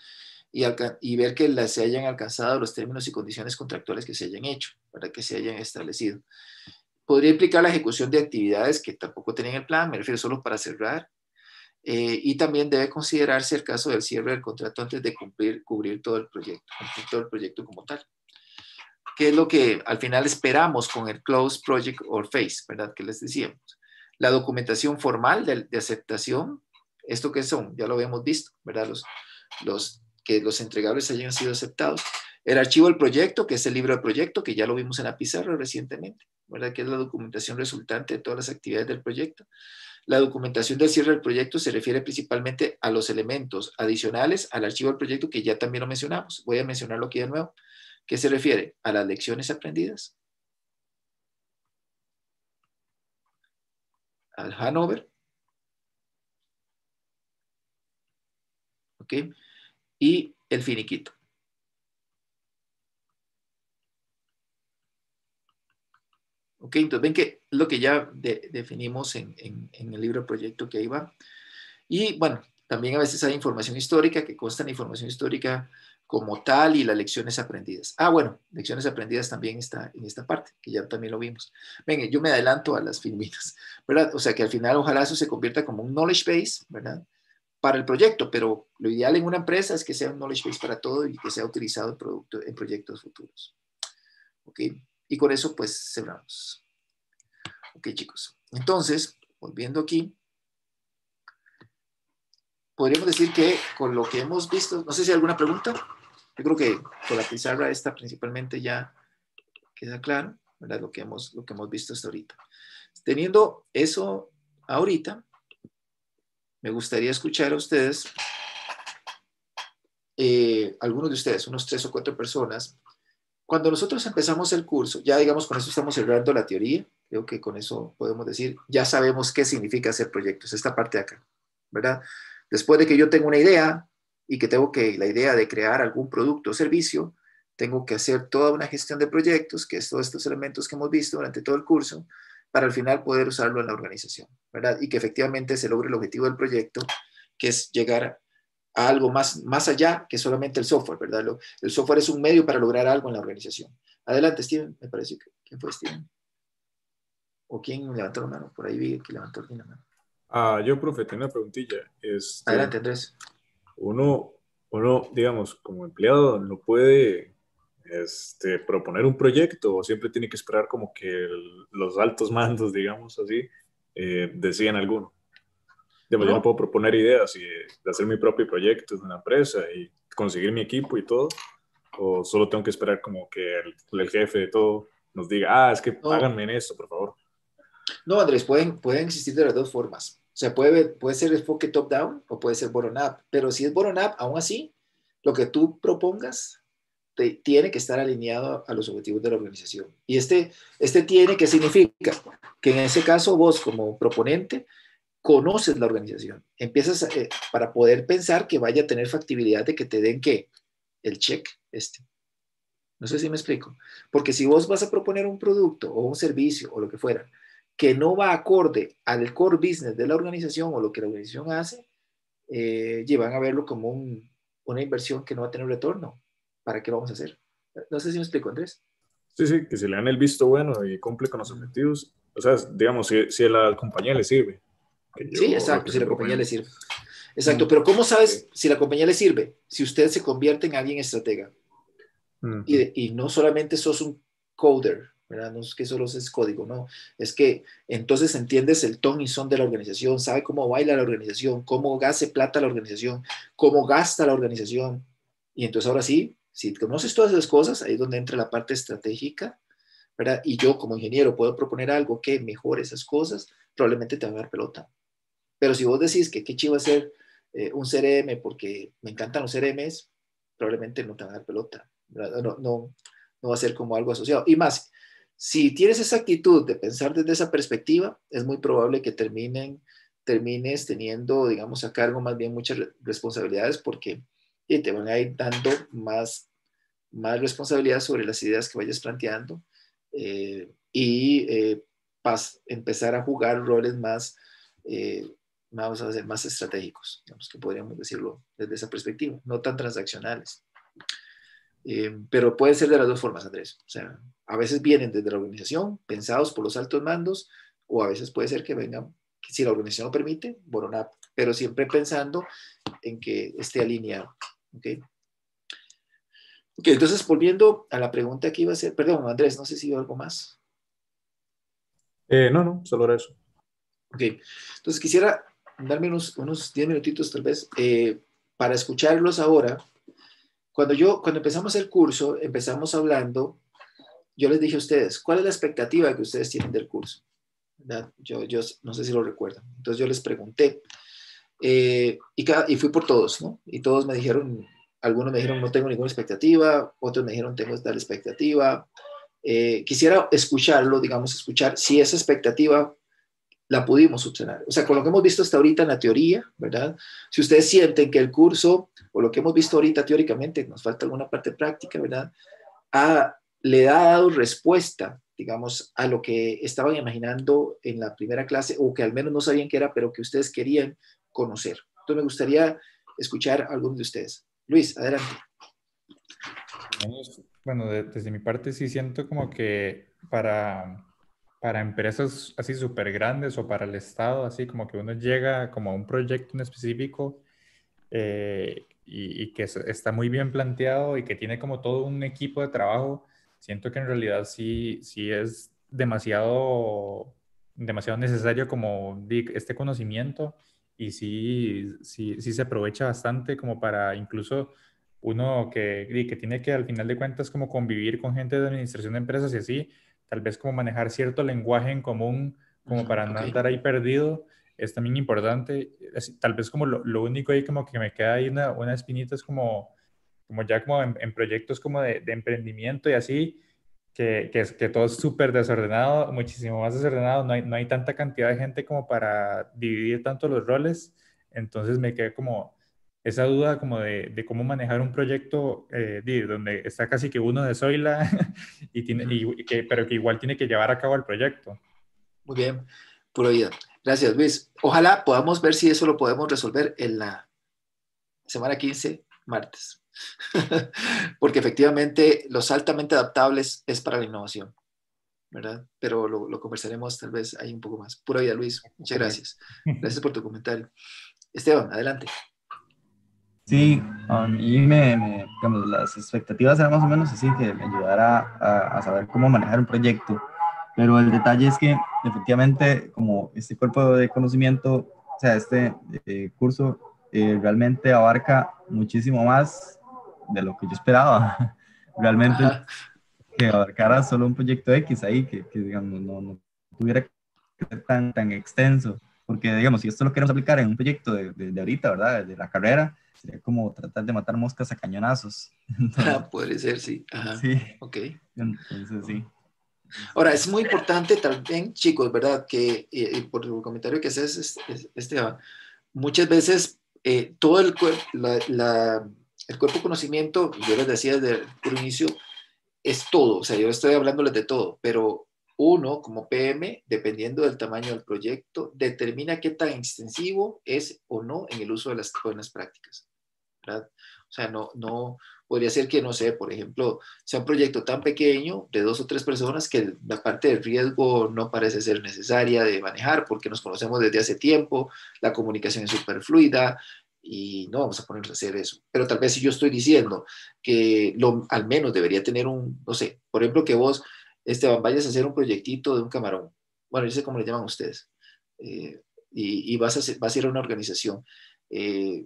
y, ver que se hayan alcanzado los términos y condiciones contractuales que se hayan hecho, para que se hayan establecido. Podría implicar la ejecución de actividades que tampoco tenían el plan, me refiero solo para cerrar, eh, y también debe considerarse el caso del cierre del contrato antes de cumplir, cubrir todo el proyecto, todo el proyecto como tal. ¿Qué es lo que al final esperamos con el Close Project or Phase, verdad? Que les decíamos. La documentación formal de, de aceptación, ¿esto qué son? Ya lo habíamos visto, ¿verdad? Los, los que los entregables hayan sido aceptados. El archivo del proyecto, que es el libro del proyecto, que ya lo vimos en la pizarra recientemente, ¿verdad? Que es la documentación resultante de todas las actividades del proyecto. La documentación del cierre del proyecto se refiere principalmente a los elementos adicionales al archivo del proyecto que ya también lo mencionamos. Voy a mencionarlo aquí de nuevo. ¿Qué se refiere? A las lecciones aprendidas, al Hanover, ¿ok? Y el finiquito. ¿Ok? Entonces ven que lo que ya definimos en, el libro proyecto que ahí va. Y bueno, también a veces hay información histórica que consta en información histórica como tal y las lecciones aprendidas. Ah, bueno, lecciones aprendidas también está en esta parte, que ya también lo vimos. Venga, yo me adelanto a las filminas, ¿verdad? O sea que al final ojalá eso se convierta como un knowledge base, ¿verdad? Para el proyecto, pero lo ideal en una empresa es que sea un knowledge base para todo y que sea utilizado en, producto, en proyectos futuros. ¿Ok? Y con eso pues cerramos. Ok, chicos. Entonces, volviendo aquí, podríamos decir que con lo que hemos visto, no sé si hay alguna pregunta. Yo creo que con la pizarra esta principalmente ya queda claro, ¿verdad? Lo que hemos, lo que hemos visto hasta ahorita. Teniendo eso ahorita, me gustaría escuchar a ustedes, eh, algunos de ustedes, unos tres o cuatro personas, cuando nosotros empezamos el curso, ya digamos con eso estamos cerrando la teoría, creo que con eso podemos decir, ya sabemos qué significa hacer proyectos, esta parte de acá, ¿verdad? Después de que yo tengo una idea y que tengo que la idea de crear algún producto o servicio, tengo que hacer toda una gestión de proyectos, que es todos estos elementos que hemos visto durante todo el curso, para al final poder usarlo en la organización, ¿verdad? Y que efectivamente se logre el objetivo del proyecto, que es llegar a algo más, más allá que solamente el software, ¿verdad? el software es un medio para lograr algo en la organización. Adelante, Steven, me parece que. ¿Quién fue Steven? ¿O quién levantó la mano? Por ahí vi que levantó la mano. Ah, yo, profe, tengo una preguntilla. Este, Adelante, Andrés. Uno, uno, digamos, como empleado, no puede este, proponer un proyecto o siempre tiene que esperar como que los altos [LAUGHS] mandos, digamos así, eh, decían alguno. Yo no puedo proponer ideas y hacer mi propio proyecto en una empresa y conseguir mi equipo y todo, o solo tengo que esperar como que el, jefe de todo nos diga, ah, es que háganme en esto, por favor. No, Andrés, pueden, pueden existir de las dos formas. O sea, puede, puede ser enfoque top-down o puede ser bottom-up. Pero si es bottom-up, aún así, lo que tú propongas tiene que estar alineado a los objetivos de la organización. Y este, este tiene, ¿qué significa? Que en ese caso vos como proponente conoces la organización. Empiezas eh, para poder pensar que vaya a tener factibilidad de que te den que el check este. No sé si me explico. Porque si vos vas a proponer un producto o un servicio o lo que fuera, que no va acorde al core business de la organización o lo que la organización hace, eh, llevan a verlo como una inversión que no va a tener retorno. ¿Para qué vamos a hacer? No sé si me explico, Andrés. Sí, sí, que se le dan el visto bueno y cumple con los objetivos. O sea, digamos, si, si a la compañía le sirve. sí, exacto, si la compañía le sirve. Exacto, mm. pero ¿cómo sabes si la compañía le sirve? Si usted se convierte en alguien estratega. Mm. Y, y no solamente sos un coder, no es que solo es código, no. Es que entonces entiendes el ton y son de la organización, sabe cómo baila la organización, cómo gase plata la organización, cómo gasta la organización. Y entonces ahora sí, si conoces todas esas cosas, ahí es donde entra la parte estratégica, ¿verdad? Y yo como ingeniero puedo proponer algo que mejore esas cosas, probablemente te va a dar pelota. Pero si vos decís que qué chivo hacer eh, un CRM porque me encantan los CRMs, probablemente no te va a dar pelota. No, no, no va a ser como algo asociado. Y más, si tienes esa actitud de pensar desde esa perspectiva, es muy probable que terminen, termines teniendo, digamos, a cargo más bien muchas responsabilidades porque te van a ir dando más, más responsabilidad sobre las ideas que vayas planteando eh, y eh, empezar a jugar roles más, eh, vamos a decir, más estratégicos, digamos que podríamos decirlo desde esa perspectiva, no tan transaccionales. pero puede ser de las dos formas, Andrés. O sea, a veces vienen desde la organización, pensados por los altos mandos, o a veces puede ser que vengan, si la organización lo permite, bottom pero siempre pensando en que esté alineado. ¿Ok? Ok, entonces volviendo a la pregunta que iba a hacer, perdón, Andrés, no sé si hay algo más. Eh, no, no, solo era eso. Ok, entonces quisiera darme unos, unos 10 minutitos tal vez eh, para escucharlos ahora. Cuando yo, cuando empezamos el curso, empezamos hablando yo les dije a ustedes, ¿cuál es la expectativa que ustedes tienen del curso? Yo, yo no sé si lo recuerdan. Entonces yo les pregunté eh, y, y, fui por todos, ¿no? Y todos me dijeron algunos me dijeron no tengo ninguna expectativa, otros me dijeron tengo tal expectativa. Eh, quisiera escucharlo, digamos, escuchar si esa expectativa la pudimos subsanar. O sea, con lo que hemos visto hasta ahorita en la teoría, ¿verdad? Si ustedes sienten que el curso, o lo que hemos visto ahorita teóricamente, nos falta alguna parte práctica, ¿verdad? le ha dado respuesta, digamos, a lo que estaban imaginando en la primera clase, o que al menos no sabían qué era, pero que ustedes querían conocer. Entonces me gustaría escuchar a algunos de ustedes. Luis, adelante. Bueno, desde mi parte sí siento como que para para empresas así súper grandes o para el Estado, así como que uno llega como a un proyecto en específico eh, y, que está muy bien planteado y que tiene como todo un equipo de trabajo, siento que en realidad sí, sí es demasiado, demasiado necesario como este conocimiento y sí, sí, sí se aprovecha bastante como para incluso uno que, que tiene que al final de cuentas como convivir con gente de administración de empresas y así, tal vez como manejar cierto lenguaje en común, como para no estar ahí perdido, es también importante. tal vez como lo, único ahí como que me queda ahí una, una espinita es como, como ya como en, proyectos como de, emprendimiento y así, que, que, que todo es súper desordenado, muchísimo más desordenado, no hay, no hay tanta cantidad de gente como para dividir tanto los roles, entonces me queda como esa duda como de, de cómo manejar un proyecto eh, donde está casi que uno de Zoila, [LAUGHS] y tiene, y, que, pero que igual tiene que llevar a cabo el proyecto. Muy bien, puro vida. Gracias, Luis. Ojalá podamos ver si eso lo podemos resolver en la semana 15, martes. [LAUGHS] Porque efectivamente los altamente adaptables es para la innovación, ¿verdad? Pero lo, lo conversaremos tal vez ahí un poco más. Pura vida, Luis. Muchas gracias. Gracias por tu comentario. Esteban, adelante. Sí, a mí me, digamos, las expectativas eran más o menos así, que me ayudara a, a, saber cómo manejar un proyecto, pero el detalle es que efectivamente como este cuerpo de conocimiento, o sea, este eh, curso eh, realmente abarca muchísimo más de lo que yo esperaba. [LAUGHS] Realmente que abarcara solo un proyecto X ahí, que, que digamos, no, no, tuviera que ser tan, tan extenso, porque digamos, si esto lo queremos aplicar en un proyecto de, de, de ahorita, ¿verdad? De la carrera, Sería como tratar de matar moscas a cañonazos. [LAUGHS] ah, puede ser, sí. Ajá. Sí. Ok. Entonces, sí. Ahora, es muy importante también, chicos, ¿verdad? Que y, por el comentario que haces, este, muchas veces eh, todo el, la, la, el cuerpo de conocimiento, yo les decía desde el inicio, es todo. O sea, yo estoy hablándoles de todo, pero uno, como PM, dependiendo del tamaño del proyecto, determina qué tan extensivo es o no en el uso de las buenas prácticas. ¿verdad? O sea, no, no podría ser que, no sé, por ejemplo, sea un proyecto tan pequeño de dos o tres personas que la parte del riesgo no parece ser necesaria de manejar porque nos conocemos desde hace tiempo, la comunicación es súper fluida, y no vamos a ponernos a hacer eso. Pero tal vez si yo estoy diciendo que lo, al menos debería tener un, no sé, por ejemplo, que vos Esteban, vayas a hacer un proyectito de un camarón. Bueno, yo sé cómo le llaman ustedes. Eh, y, vas, a, vas a ir a una organización. Eh,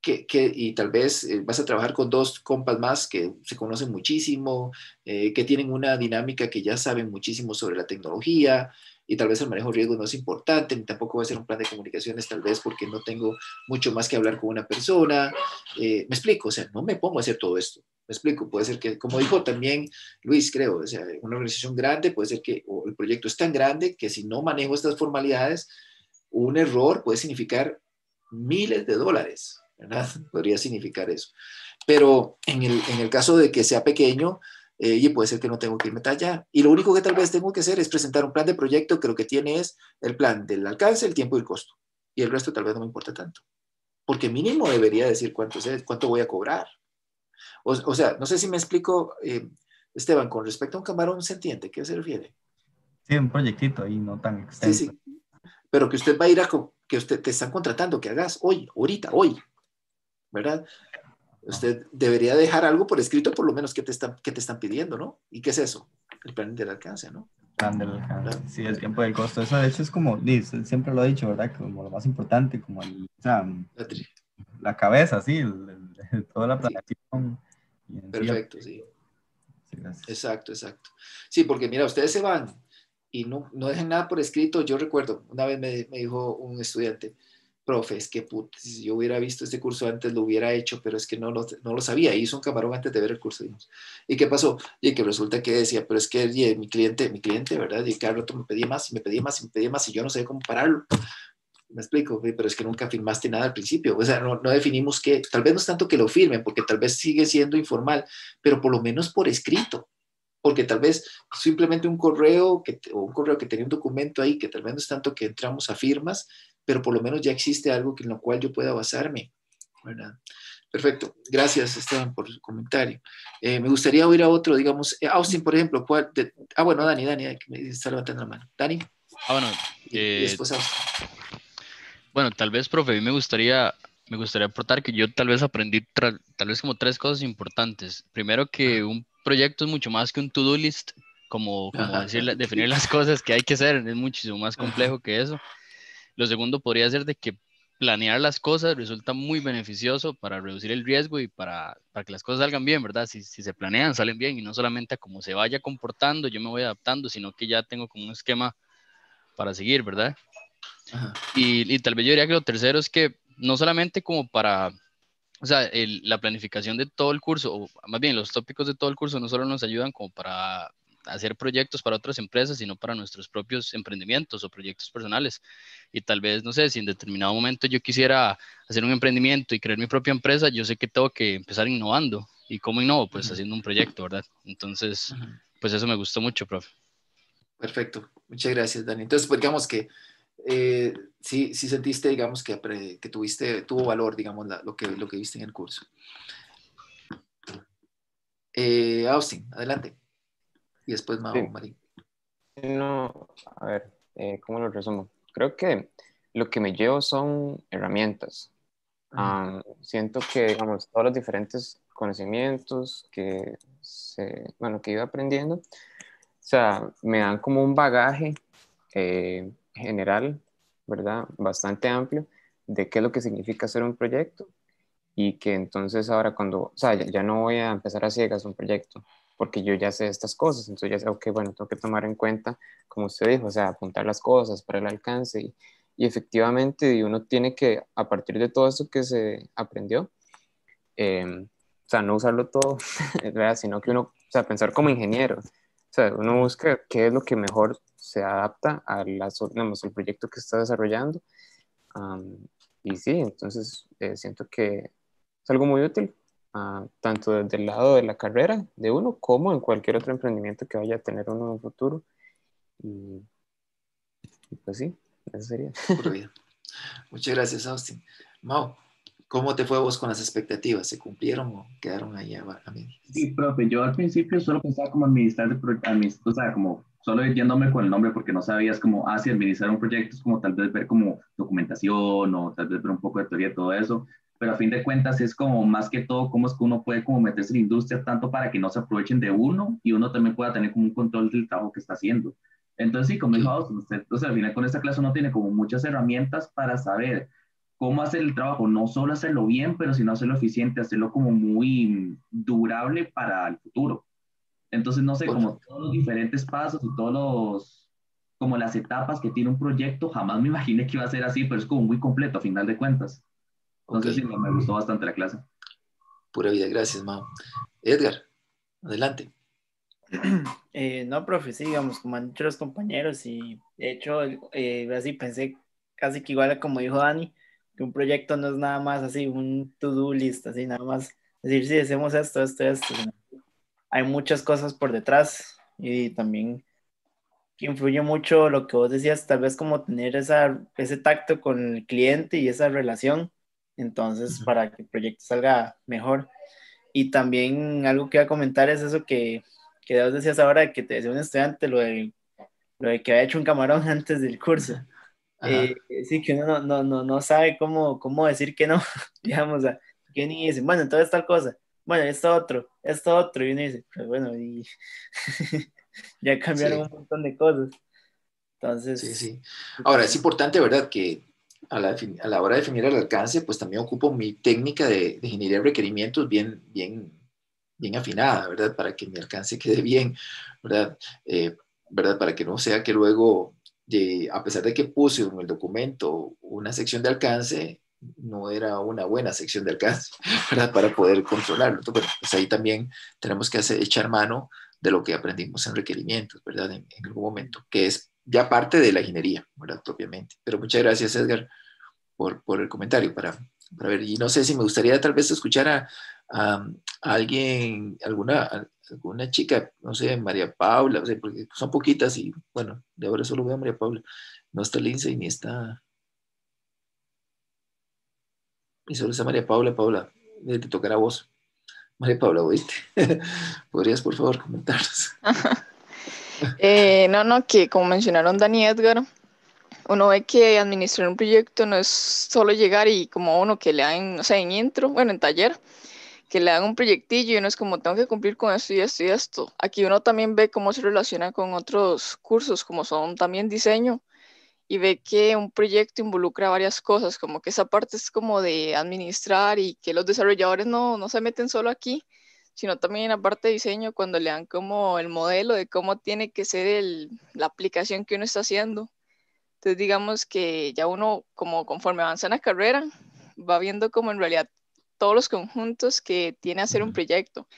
que, y tal vez eh, vas a trabajar con dos compas más que se conocen muchísimo, que tienen una dinámica que ya saben muchísimo sobre la tecnología, y tal vez el manejo de riesgo no es importante, ni tampoco va a ser un plan de comunicaciones, tal vez porque no tengo mucho más que hablar con una persona. me explico, o sea, no me pongo a hacer todo esto. Me explico, puede ser que, como dijo también Luis, creo, o sea, una organización grande puede ser que el proyecto es tan grande que si no manejo estas formalidades, un error puede significar miles de dólares, ¿verdad? [LAUGHS] Podría significar eso. Pero en el, en el caso de que sea pequeño, eh, y puede ser que no tengo que irme allá. Y lo único que tal vez tengo que hacer es presentar un plan de proyecto que lo que tiene es el plan del alcance, el tiempo y el costo. Y el resto tal vez no me importa tanto. Porque mínimo debería decir cuánto, es, cuánto voy a cobrar, o, sea, no sé si me explico, eh, Esteban, con respecto a un camarón, ¿se entiende? ¿Qué se refiere? Sí, un proyectito ahí, no tan extenso. Sí, sí. Pero que usted va a ir a, que usted te están contratando, que hagas hoy, ahorita, hoy, ¿verdad? Usted debería dejar algo por escrito, por lo menos, que te están, que te están pidiendo, ¿no? ¿Y qué es eso? El plan del alcance, ¿no? Plan del alcance. Sí, el tiempo del costo. Eso, de hecho, es como, siempre lo he dicho, ¿verdad? Como lo más importante, como el, o sea, la cabeza, sí, toda la planeación. Perfecto, sí. exacto, exacto. Sí, porque mira, ustedes se van y no, no dejen nada por escrito. Yo recuerdo, una vez me, me dijo un estudiante, profe, es que puta, si yo hubiera visto este curso antes lo hubiera hecho, pero es que no lo, no lo sabía, hizo un camarón antes de ver el curso. ¿Y qué pasó? Y que resulta que decía, pero es que oye, mi cliente, mi cliente, ¿verdad? Y cada rato me pedía más y me pedía más y me pedía más y yo no sé cómo pararlo. Me explico, pero es que nunca firmaste nada al principio, o sea, no, no definimos que, tal vez no es tanto que lo firmen, porque tal vez sigue siendo informal, pero por lo menos por escrito, porque tal vez simplemente un correo que, o un correo que tenía un documento ahí, que tal vez no es tanto que entramos a firmas, pero por lo menos ya existe algo en lo cual yo pueda basarme, ¿verdad? Perfecto, gracias Esteban por su comentario. Eh, me gustaría oír a otro, digamos, eh, Austin, por ejemplo, ¿cuál ah, bueno, Dani, Dani, me está levantando la mano. Dani. Ah, bueno. Y, y después Austin. Bueno, tal vez, profe, a mí me gustaría, me gustaría aportar que yo tal vez aprendí tal vez como tres cosas importantes. Primero, que un proyecto es mucho más que un to-do list, como, como decir, [LAUGHS] definir las cosas que hay que hacer, es muchísimo más complejo que eso. Lo segundo podría ser de que planear las cosas resulta muy beneficioso para reducir el riesgo y para, para que las cosas salgan bien, ¿verdad? Si, si, se planean, salen bien y no solamente a cómo se vaya comportando, yo me voy adaptando, sino que ya tengo como un esquema para seguir, ¿verdad? Y, y, tal vez yo diría que lo tercero es que no solamente como para, o sea, el, la planificación de todo el curso, o más bien los tópicos de todo el curso no solo nos ayudan como para hacer proyectos para otras empresas, sino para nuestros propios emprendimientos o proyectos personales. Y tal vez, no sé, si en determinado momento yo quisiera hacer un emprendimiento y crear mi propia empresa, yo sé que tengo que empezar innovando. ¿Y cómo innovo? Pues haciendo un proyecto, ¿verdad? Entonces, pues eso me gustó mucho, profe. Perfecto, muchas gracias, Dani. Entonces, pues, digamos que eh, sí, sí sentiste, digamos, que, que tuviste, tuvo valor, digamos, la, lo, que, lo que viste en el curso. Eh, Austin, adelante y después Mau, sí. Marín. No, a ver, eh, ¿cómo lo resumo? Creo que lo que me llevo son herramientas. Um, siento que, digamos, todos los diferentes conocimientos que, se, bueno, que iba aprendiendo, o sea, me dan como un bagaje eh, general, ¿verdad? Bastante amplio de qué es lo que significa hacer un proyecto y que entonces ahora cuando, o sea, ya, ya no voy a empezar a ciegas un proyecto, porque yo ya sé estas cosas, entonces ya sé, ok, bueno, tengo que tomar en cuenta, como usted dijo, o sea, apuntar las cosas para el alcance y, y efectivamente uno tiene que, a partir de todo esto que se aprendió, eh, o sea, no usarlo todo, [LAUGHS] ¿verdad? sino que uno, o sea, pensar como ingeniero, o sea, uno busca qué es lo que mejor se adapta a la, digamos, el proyecto que está desarrollando. Um, y sí, entonces eh, siento que es algo muy útil tanto desde el lado de la carrera de uno como en cualquier otro emprendimiento que vaya a tener uno en un futuro. Y, y pues sí, eso sería. Muchas gracias, Austin. Mau, ¿cómo te fue vos con las expectativas? ¿Se cumplieron o quedaron ahí a, a mí? Sí, profe, yo al principio solo pensaba como administrar, o sea, como solo yéndome con el nombre porque no sabías cómo así ah, administrar un proyecto, es como tal vez ver como documentación o tal vez ver un poco de teoría y todo eso, pero a fin de cuentas es como más que todo cómo es que uno puede como meterse en la industria tanto para que no se aprovechen de uno y uno también pueda tener como un control del trabajo que está haciendo. Entonces sí, como dijo usted, o sea, al final con esta clase uno tiene como muchas herramientas para saber cómo hacer el trabajo, no solo hacerlo bien, pero sino hacerlo eficiente, hacerlo como muy durable para el futuro. Entonces, no sé, como todos los diferentes pasos y todos los, como las etapas que tiene un proyecto, jamás me [LAUGHS] imaginé que iba a ser así, pero es como muy completo a final de cuentas. Entonces okay. sí, me gustó bastante la clase. Pura vida, gracias, Mao. Edgar, adelante. [CLEARS THROAT] Eh, no, profe, sí, digamos, como han dicho los compañeros, y de hecho, eh, así pensé casi que igual como dijo Dani, que un proyecto no es nada más así, un to-do list, así nada más decir, sí, hacemos esto, esto, esto. Hay muchas cosas por detrás y también que influye mucho lo que vos decías, tal vez como tener esa, ese tacto con el cliente y esa relación entonces para que el proyecto salga mejor. Y también algo que iba a comentar es eso que, que vos decías ahora, que te decía un estudiante, lo de, lo de que había hecho un camarón [LAUGHS] antes del curso. Eh, sí, que uno no, no, no, no, sabe cómo, cómo decir que no, [LAUGHS] digamos, a, que ni dice, bueno, entonces tal cosa, bueno, esto otro, esto otro, y uno dice, pues bueno, y [LAUGHS] ya cambiaron sí. un montón de cosas. Entonces, sí, sí. Ahora, es importante, ¿verdad? Que a la, a la, hora de definir el alcance, pues también ocupo mi técnica de, de, ingeniería de requerimientos bien, bien, bien afinada, ¿verdad? Para que mi alcance quede bien, ¿verdad? Eh, ¿verdad? Para que no sea que luego a pesar de que puse en el documento una sección de alcance, no era una buena sección de alcance [LAUGHS] ¿verdad? para poder controlarlo. Entonces, pues ahí también tenemos que hacer, echar mano de lo que aprendimos en requerimientos, ¿verdad? En, en algún momento, que es ya parte de la ingeniería, ¿verdad? Propiamente. Pero muchas gracias, Edgar, por, el comentario para, para ver. Y no sé si me gustaría tal vez escuchar a alguien, alguna, alguna chica, no sé, María Paula, o sea, porque son poquitas y bueno, de ahora solo veo a María Paula. No está Lindsay ni está. Y solo está María Paula, Paula, eh, te tocará a vos. María Paula, ¿oíste? [LAUGHS] ¿Podrías por favor comentarnos? [LAUGHS] Eh, no, no, que como mencionaron Dani y Edgar, uno ve que administrar un proyecto no es solo llegar y como uno que le dan, no sé, en intro, bueno, en taller, que le dan un proyectillo y uno es como, tengo que cumplir con esto y esto y esto. Aquí uno también ve cómo se relaciona con otros cursos, como son también diseño, y ve que un proyecto involucra varias cosas, como que esa parte es como de administrar y que los desarrolladores no, no se meten solo aquí, sino también en la parte de diseño cuando le dan como el modelo de cómo tiene que ser el, la aplicación que uno está haciendo. Entonces digamos que ya uno como conforme avanza en la carrera va viendo como en realidad todos los conjuntos que tiene hacer un proyecto,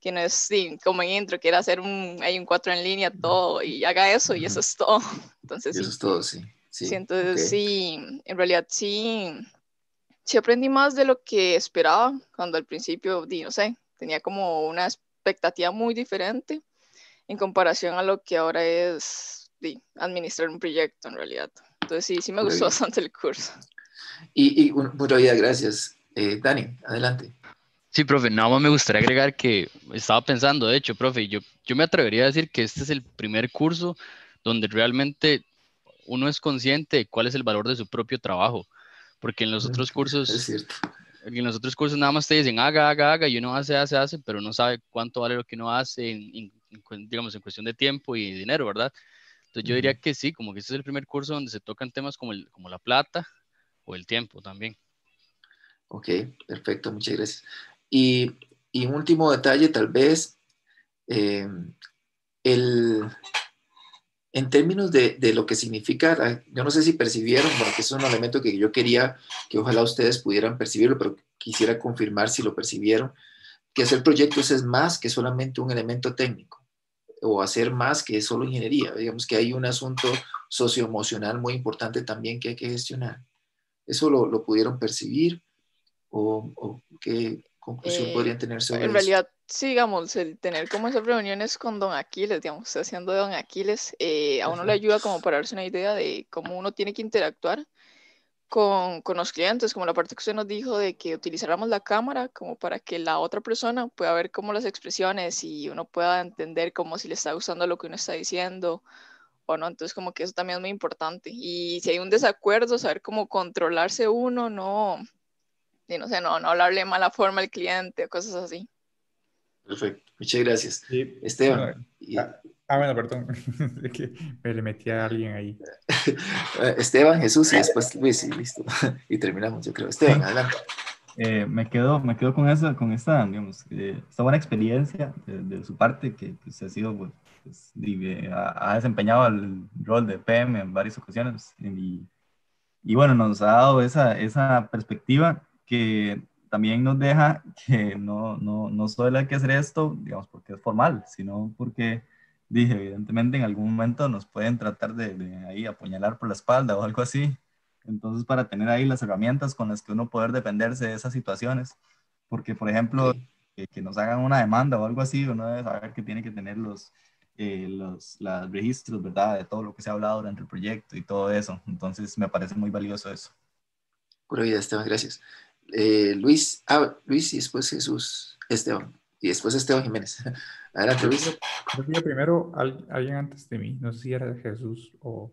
que no es sí, como en intro, quiere hacer un, hay un cuatro en línea, todo, y haga eso y eso es todo. [LAUGHS] Entonces, eso sí, es todo, sí. Sí, sí, entonces ok. sí, en realidad sí, sí aprendí más de lo que esperaba cuando al principio, di, no sé, tenía como una expectativa muy diferente en comparación a lo que ahora es administrar un proyecto en realidad. Entonces sí, sí me Muy gustó bien. bastante el curso. Y, y un- muchas vida, gracias. Eh, Dani, adelante. Sí, profe, nada más me gustaría agregar que estaba pensando, de hecho, profe, yo, yo me atrevería a decir que este es el primer curso donde realmente uno es consciente de cuál es el valor de su propio trabajo, porque en los otros Es cursos, cierto. En los otros cursos nada más te dicen haga, haga, haga, y uno hace, hace, hace, pero no sabe cuánto vale lo que uno hace, en, en- digamos, en cuestión de tiempo y dinero, ¿verdad? Entonces yo diría que sí, como que este es el primer curso donde se tocan temas como, el, como la plata o el tiempo también. Ok, perfecto, muchas gracias. Y, y un último detalle, tal vez, eh, el, en términos de, de lo que significa, yo no sé si percibieron, bueno, que es un elemento que yo quería que ojalá ustedes pudieran percibirlo, pero quisiera confirmar si lo percibieron, que hacer proyectos es más que solamente un elemento técnico o hacer más que solo ingeniería. Digamos que hay un asunto socioemocional muy importante también que hay que gestionar. ¿Eso lo, lo pudieron percibir? ¿O, o qué conclusión Eh, podrían tener sobre En eso? realidad, sí, digamos, el tener como esas reuniones con Don Aquiles, digamos, usted haciendo de Don Aquiles, eh, a uno le ayuda como para darse una idea de cómo uno tiene que interactuar con, con los clientes, como la parte que usted nos dijo de que utilizáramos la cámara como para que la otra persona pueda ver como las expresiones y uno pueda entender como si le está gustando lo que uno está diciendo o no. Entonces, como que eso también es muy importante. Y si hay un desacuerdo, saber cómo controlarse uno, no, y no sé, no, no hablarle de mala forma al cliente o cosas así. Perfecto, muchas gracias. Y, Esteban, y- ah, ah, bueno, perdón, [LAUGHS] que me le metí a alguien ahí. [LAUGHS] Esteban, Jesús y después Luis, y listo. Y terminamos, yo creo. Esteban, [LAUGHS] adelante. Eh, me quedo, me quedo con esa, con esta, digamos, eh, esta buena experiencia de, de su parte que pues, ha sido, pues, pues, eh, ha desempeñado el rol de PM en varias ocasiones y, y bueno, nos ha dado esa, esa perspectiva que también nos deja que no, no, no solo hay que hacer esto, digamos, porque es formal, sino porque, dije, evidentemente en algún momento nos pueden tratar de, de ahí apuñalar por la espalda o algo así. Entonces, para tener ahí las herramientas con las que uno poder defenderse de esas situaciones, porque, por ejemplo, Sí. que, que nos hagan una demanda o algo así, uno debe saber que tiene que tener los, eh, los, los registros, ¿verdad? De todo lo que se ha hablado durante el proyecto y todo eso. Entonces, me parece muy valioso eso. Pura vida, Esteban, gracias. Eh, Luis, ah, Luis y después Jesús, Esteban. Y después Esteban Jiménez. [LAUGHS] Adelante, Luis. Yo primero, al- alguien antes de mí, no sé si era Jesús o...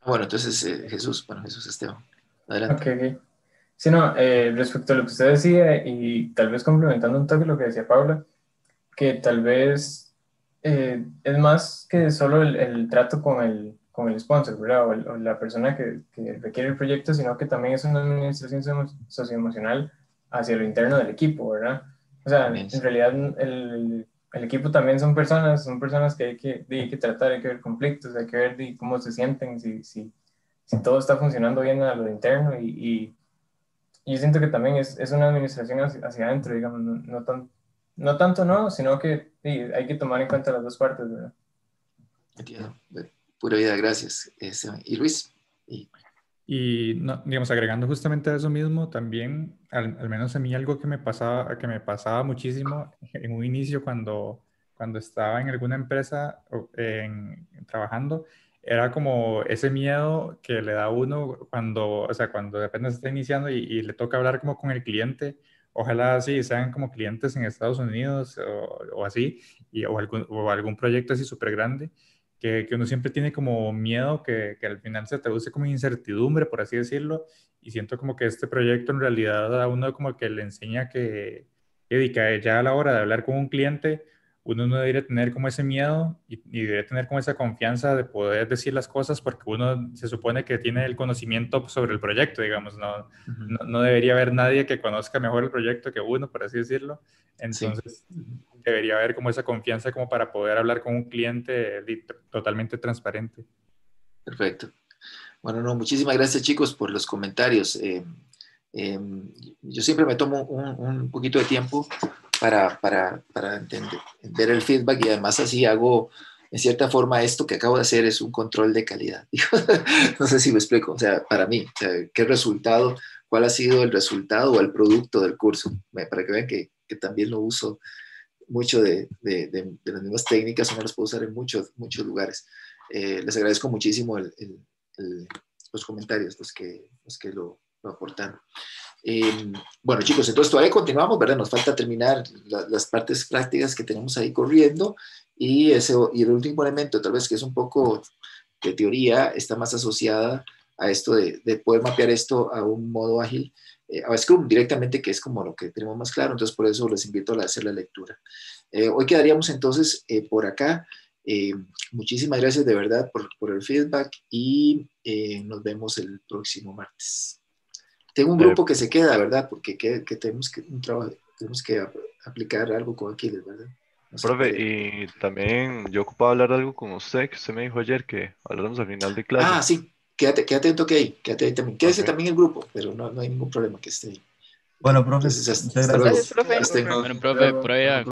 Ah, Bueno, entonces eh, Jesús, bueno, Jesús Esteban. Adelante. Ok, ok. Sí, no, eh, respecto a lo que usted decía y tal vez complementando un toque lo que decía Paula, que tal vez eh, es más que solo el, el trato con el, con el sponsor, ¿verdad? O, el- o la persona que, que requiere el proyecto, sino que también es una administración socio- socioemocional hacia lo interno del equipo, ¿verdad? O sea, sí. en realidad el, el equipo también son personas, son personas que hay que, hay que tratar, hay que ver conflictos, hay que ver de cómo se sienten, si, si, si todo está funcionando bien a lo interno y, y, yo siento que también es, es una administración hacia, hacia, adentro, digamos, no, no, tan, no tanto no, sino que sí, hay que tomar en cuenta las dos partes, ¿verdad? Entiendo. Pura vida, gracias. y Luis. Y, y no, digamos, agregando justamente a eso mismo, también, al, al, menos a mí algo que me pasaba, que me pasaba muchísimo en un inicio cuando, cuando estaba en alguna empresa en, trabajando, era como ese miedo que le da a uno cuando, o sea, cuando apenas está iniciando y, y, le toca hablar como con el cliente, ojalá sí sean como clientes en Estados Unidos o, o así, y, o, algún, o algún proyecto así súper grande, que, que, uno siempre tiene como miedo que, que, al final se traduce como incertidumbre, por así decirlo, y siento como que este proyecto en realidad a uno como que le enseña que, que ya a la hora de hablar con un cliente, uno no debería tener como ese miedo y, y, debe tener como esa confianza de poder decir las cosas porque uno se supone que tiene el conocimiento sobre el proyecto, digamos, no, uh -huh. no, no, debería haber nadie que conozca mejor el proyecto que uno, por así decirlo. Entonces, sí. Debería haber como esa confianza como para poder hablar con un cliente totalmente transparente. Perfecto. Bueno, no, muchísimas gracias chicos por los comentarios. Eh, eh, yo siempre me tomo un, un poquito de tiempo para, para, para entender, ver el feedback y además así hago, en cierta forma, esto que acabo de hacer es un control de calidad. [LAUGHS] no sé si me explico, o sea, para mí, ¿qué resultado, cuál ha sido el resultado o el producto del curso? Para que vean que también lo uso mucho de, de, de, de, las mismas técnicas, no las puedo usar en muchos, muchos lugares. Eh, les agradezco muchísimo el, el, el, los comentarios, los que, los que lo, lo aportaron. Eh, bueno, chicos, entonces todavía continuamos, ¿verdad? Nos falta terminar la, las partes prácticas que tenemos ahí corriendo y, ese, y el último elemento, tal vez que es un poco de teoría, está más asociada a esto de, de poder mapear esto a un modo ágil, eh, a Scrum directamente, que es como lo que tenemos más claro, entonces por eso les invito a hacer la lectura. Eh, hoy quedaríamos entonces eh, por acá. muchísimas gracias de verdad por, por el feedback y nos vemos el próximo martes. Tengo un grupo que se queda, ¿verdad? Porque que, que tenemos que un trabajo, tenemos que aplicar algo con Aquiles, ¿verdad? No Profe, y también yo ocupaba hablar algo con usted, que usted me dijo ayer que habláramos al final de clase. Ah, sí, quédate, quédate un toque ahí, quédate ahí también. Quédese okay. también el grupo, pero no, no hay ningún problema que esté ahí. Bueno, profe, Entonces, gracias. Gracias, profe. Hasta- Bueno, profe, por ahí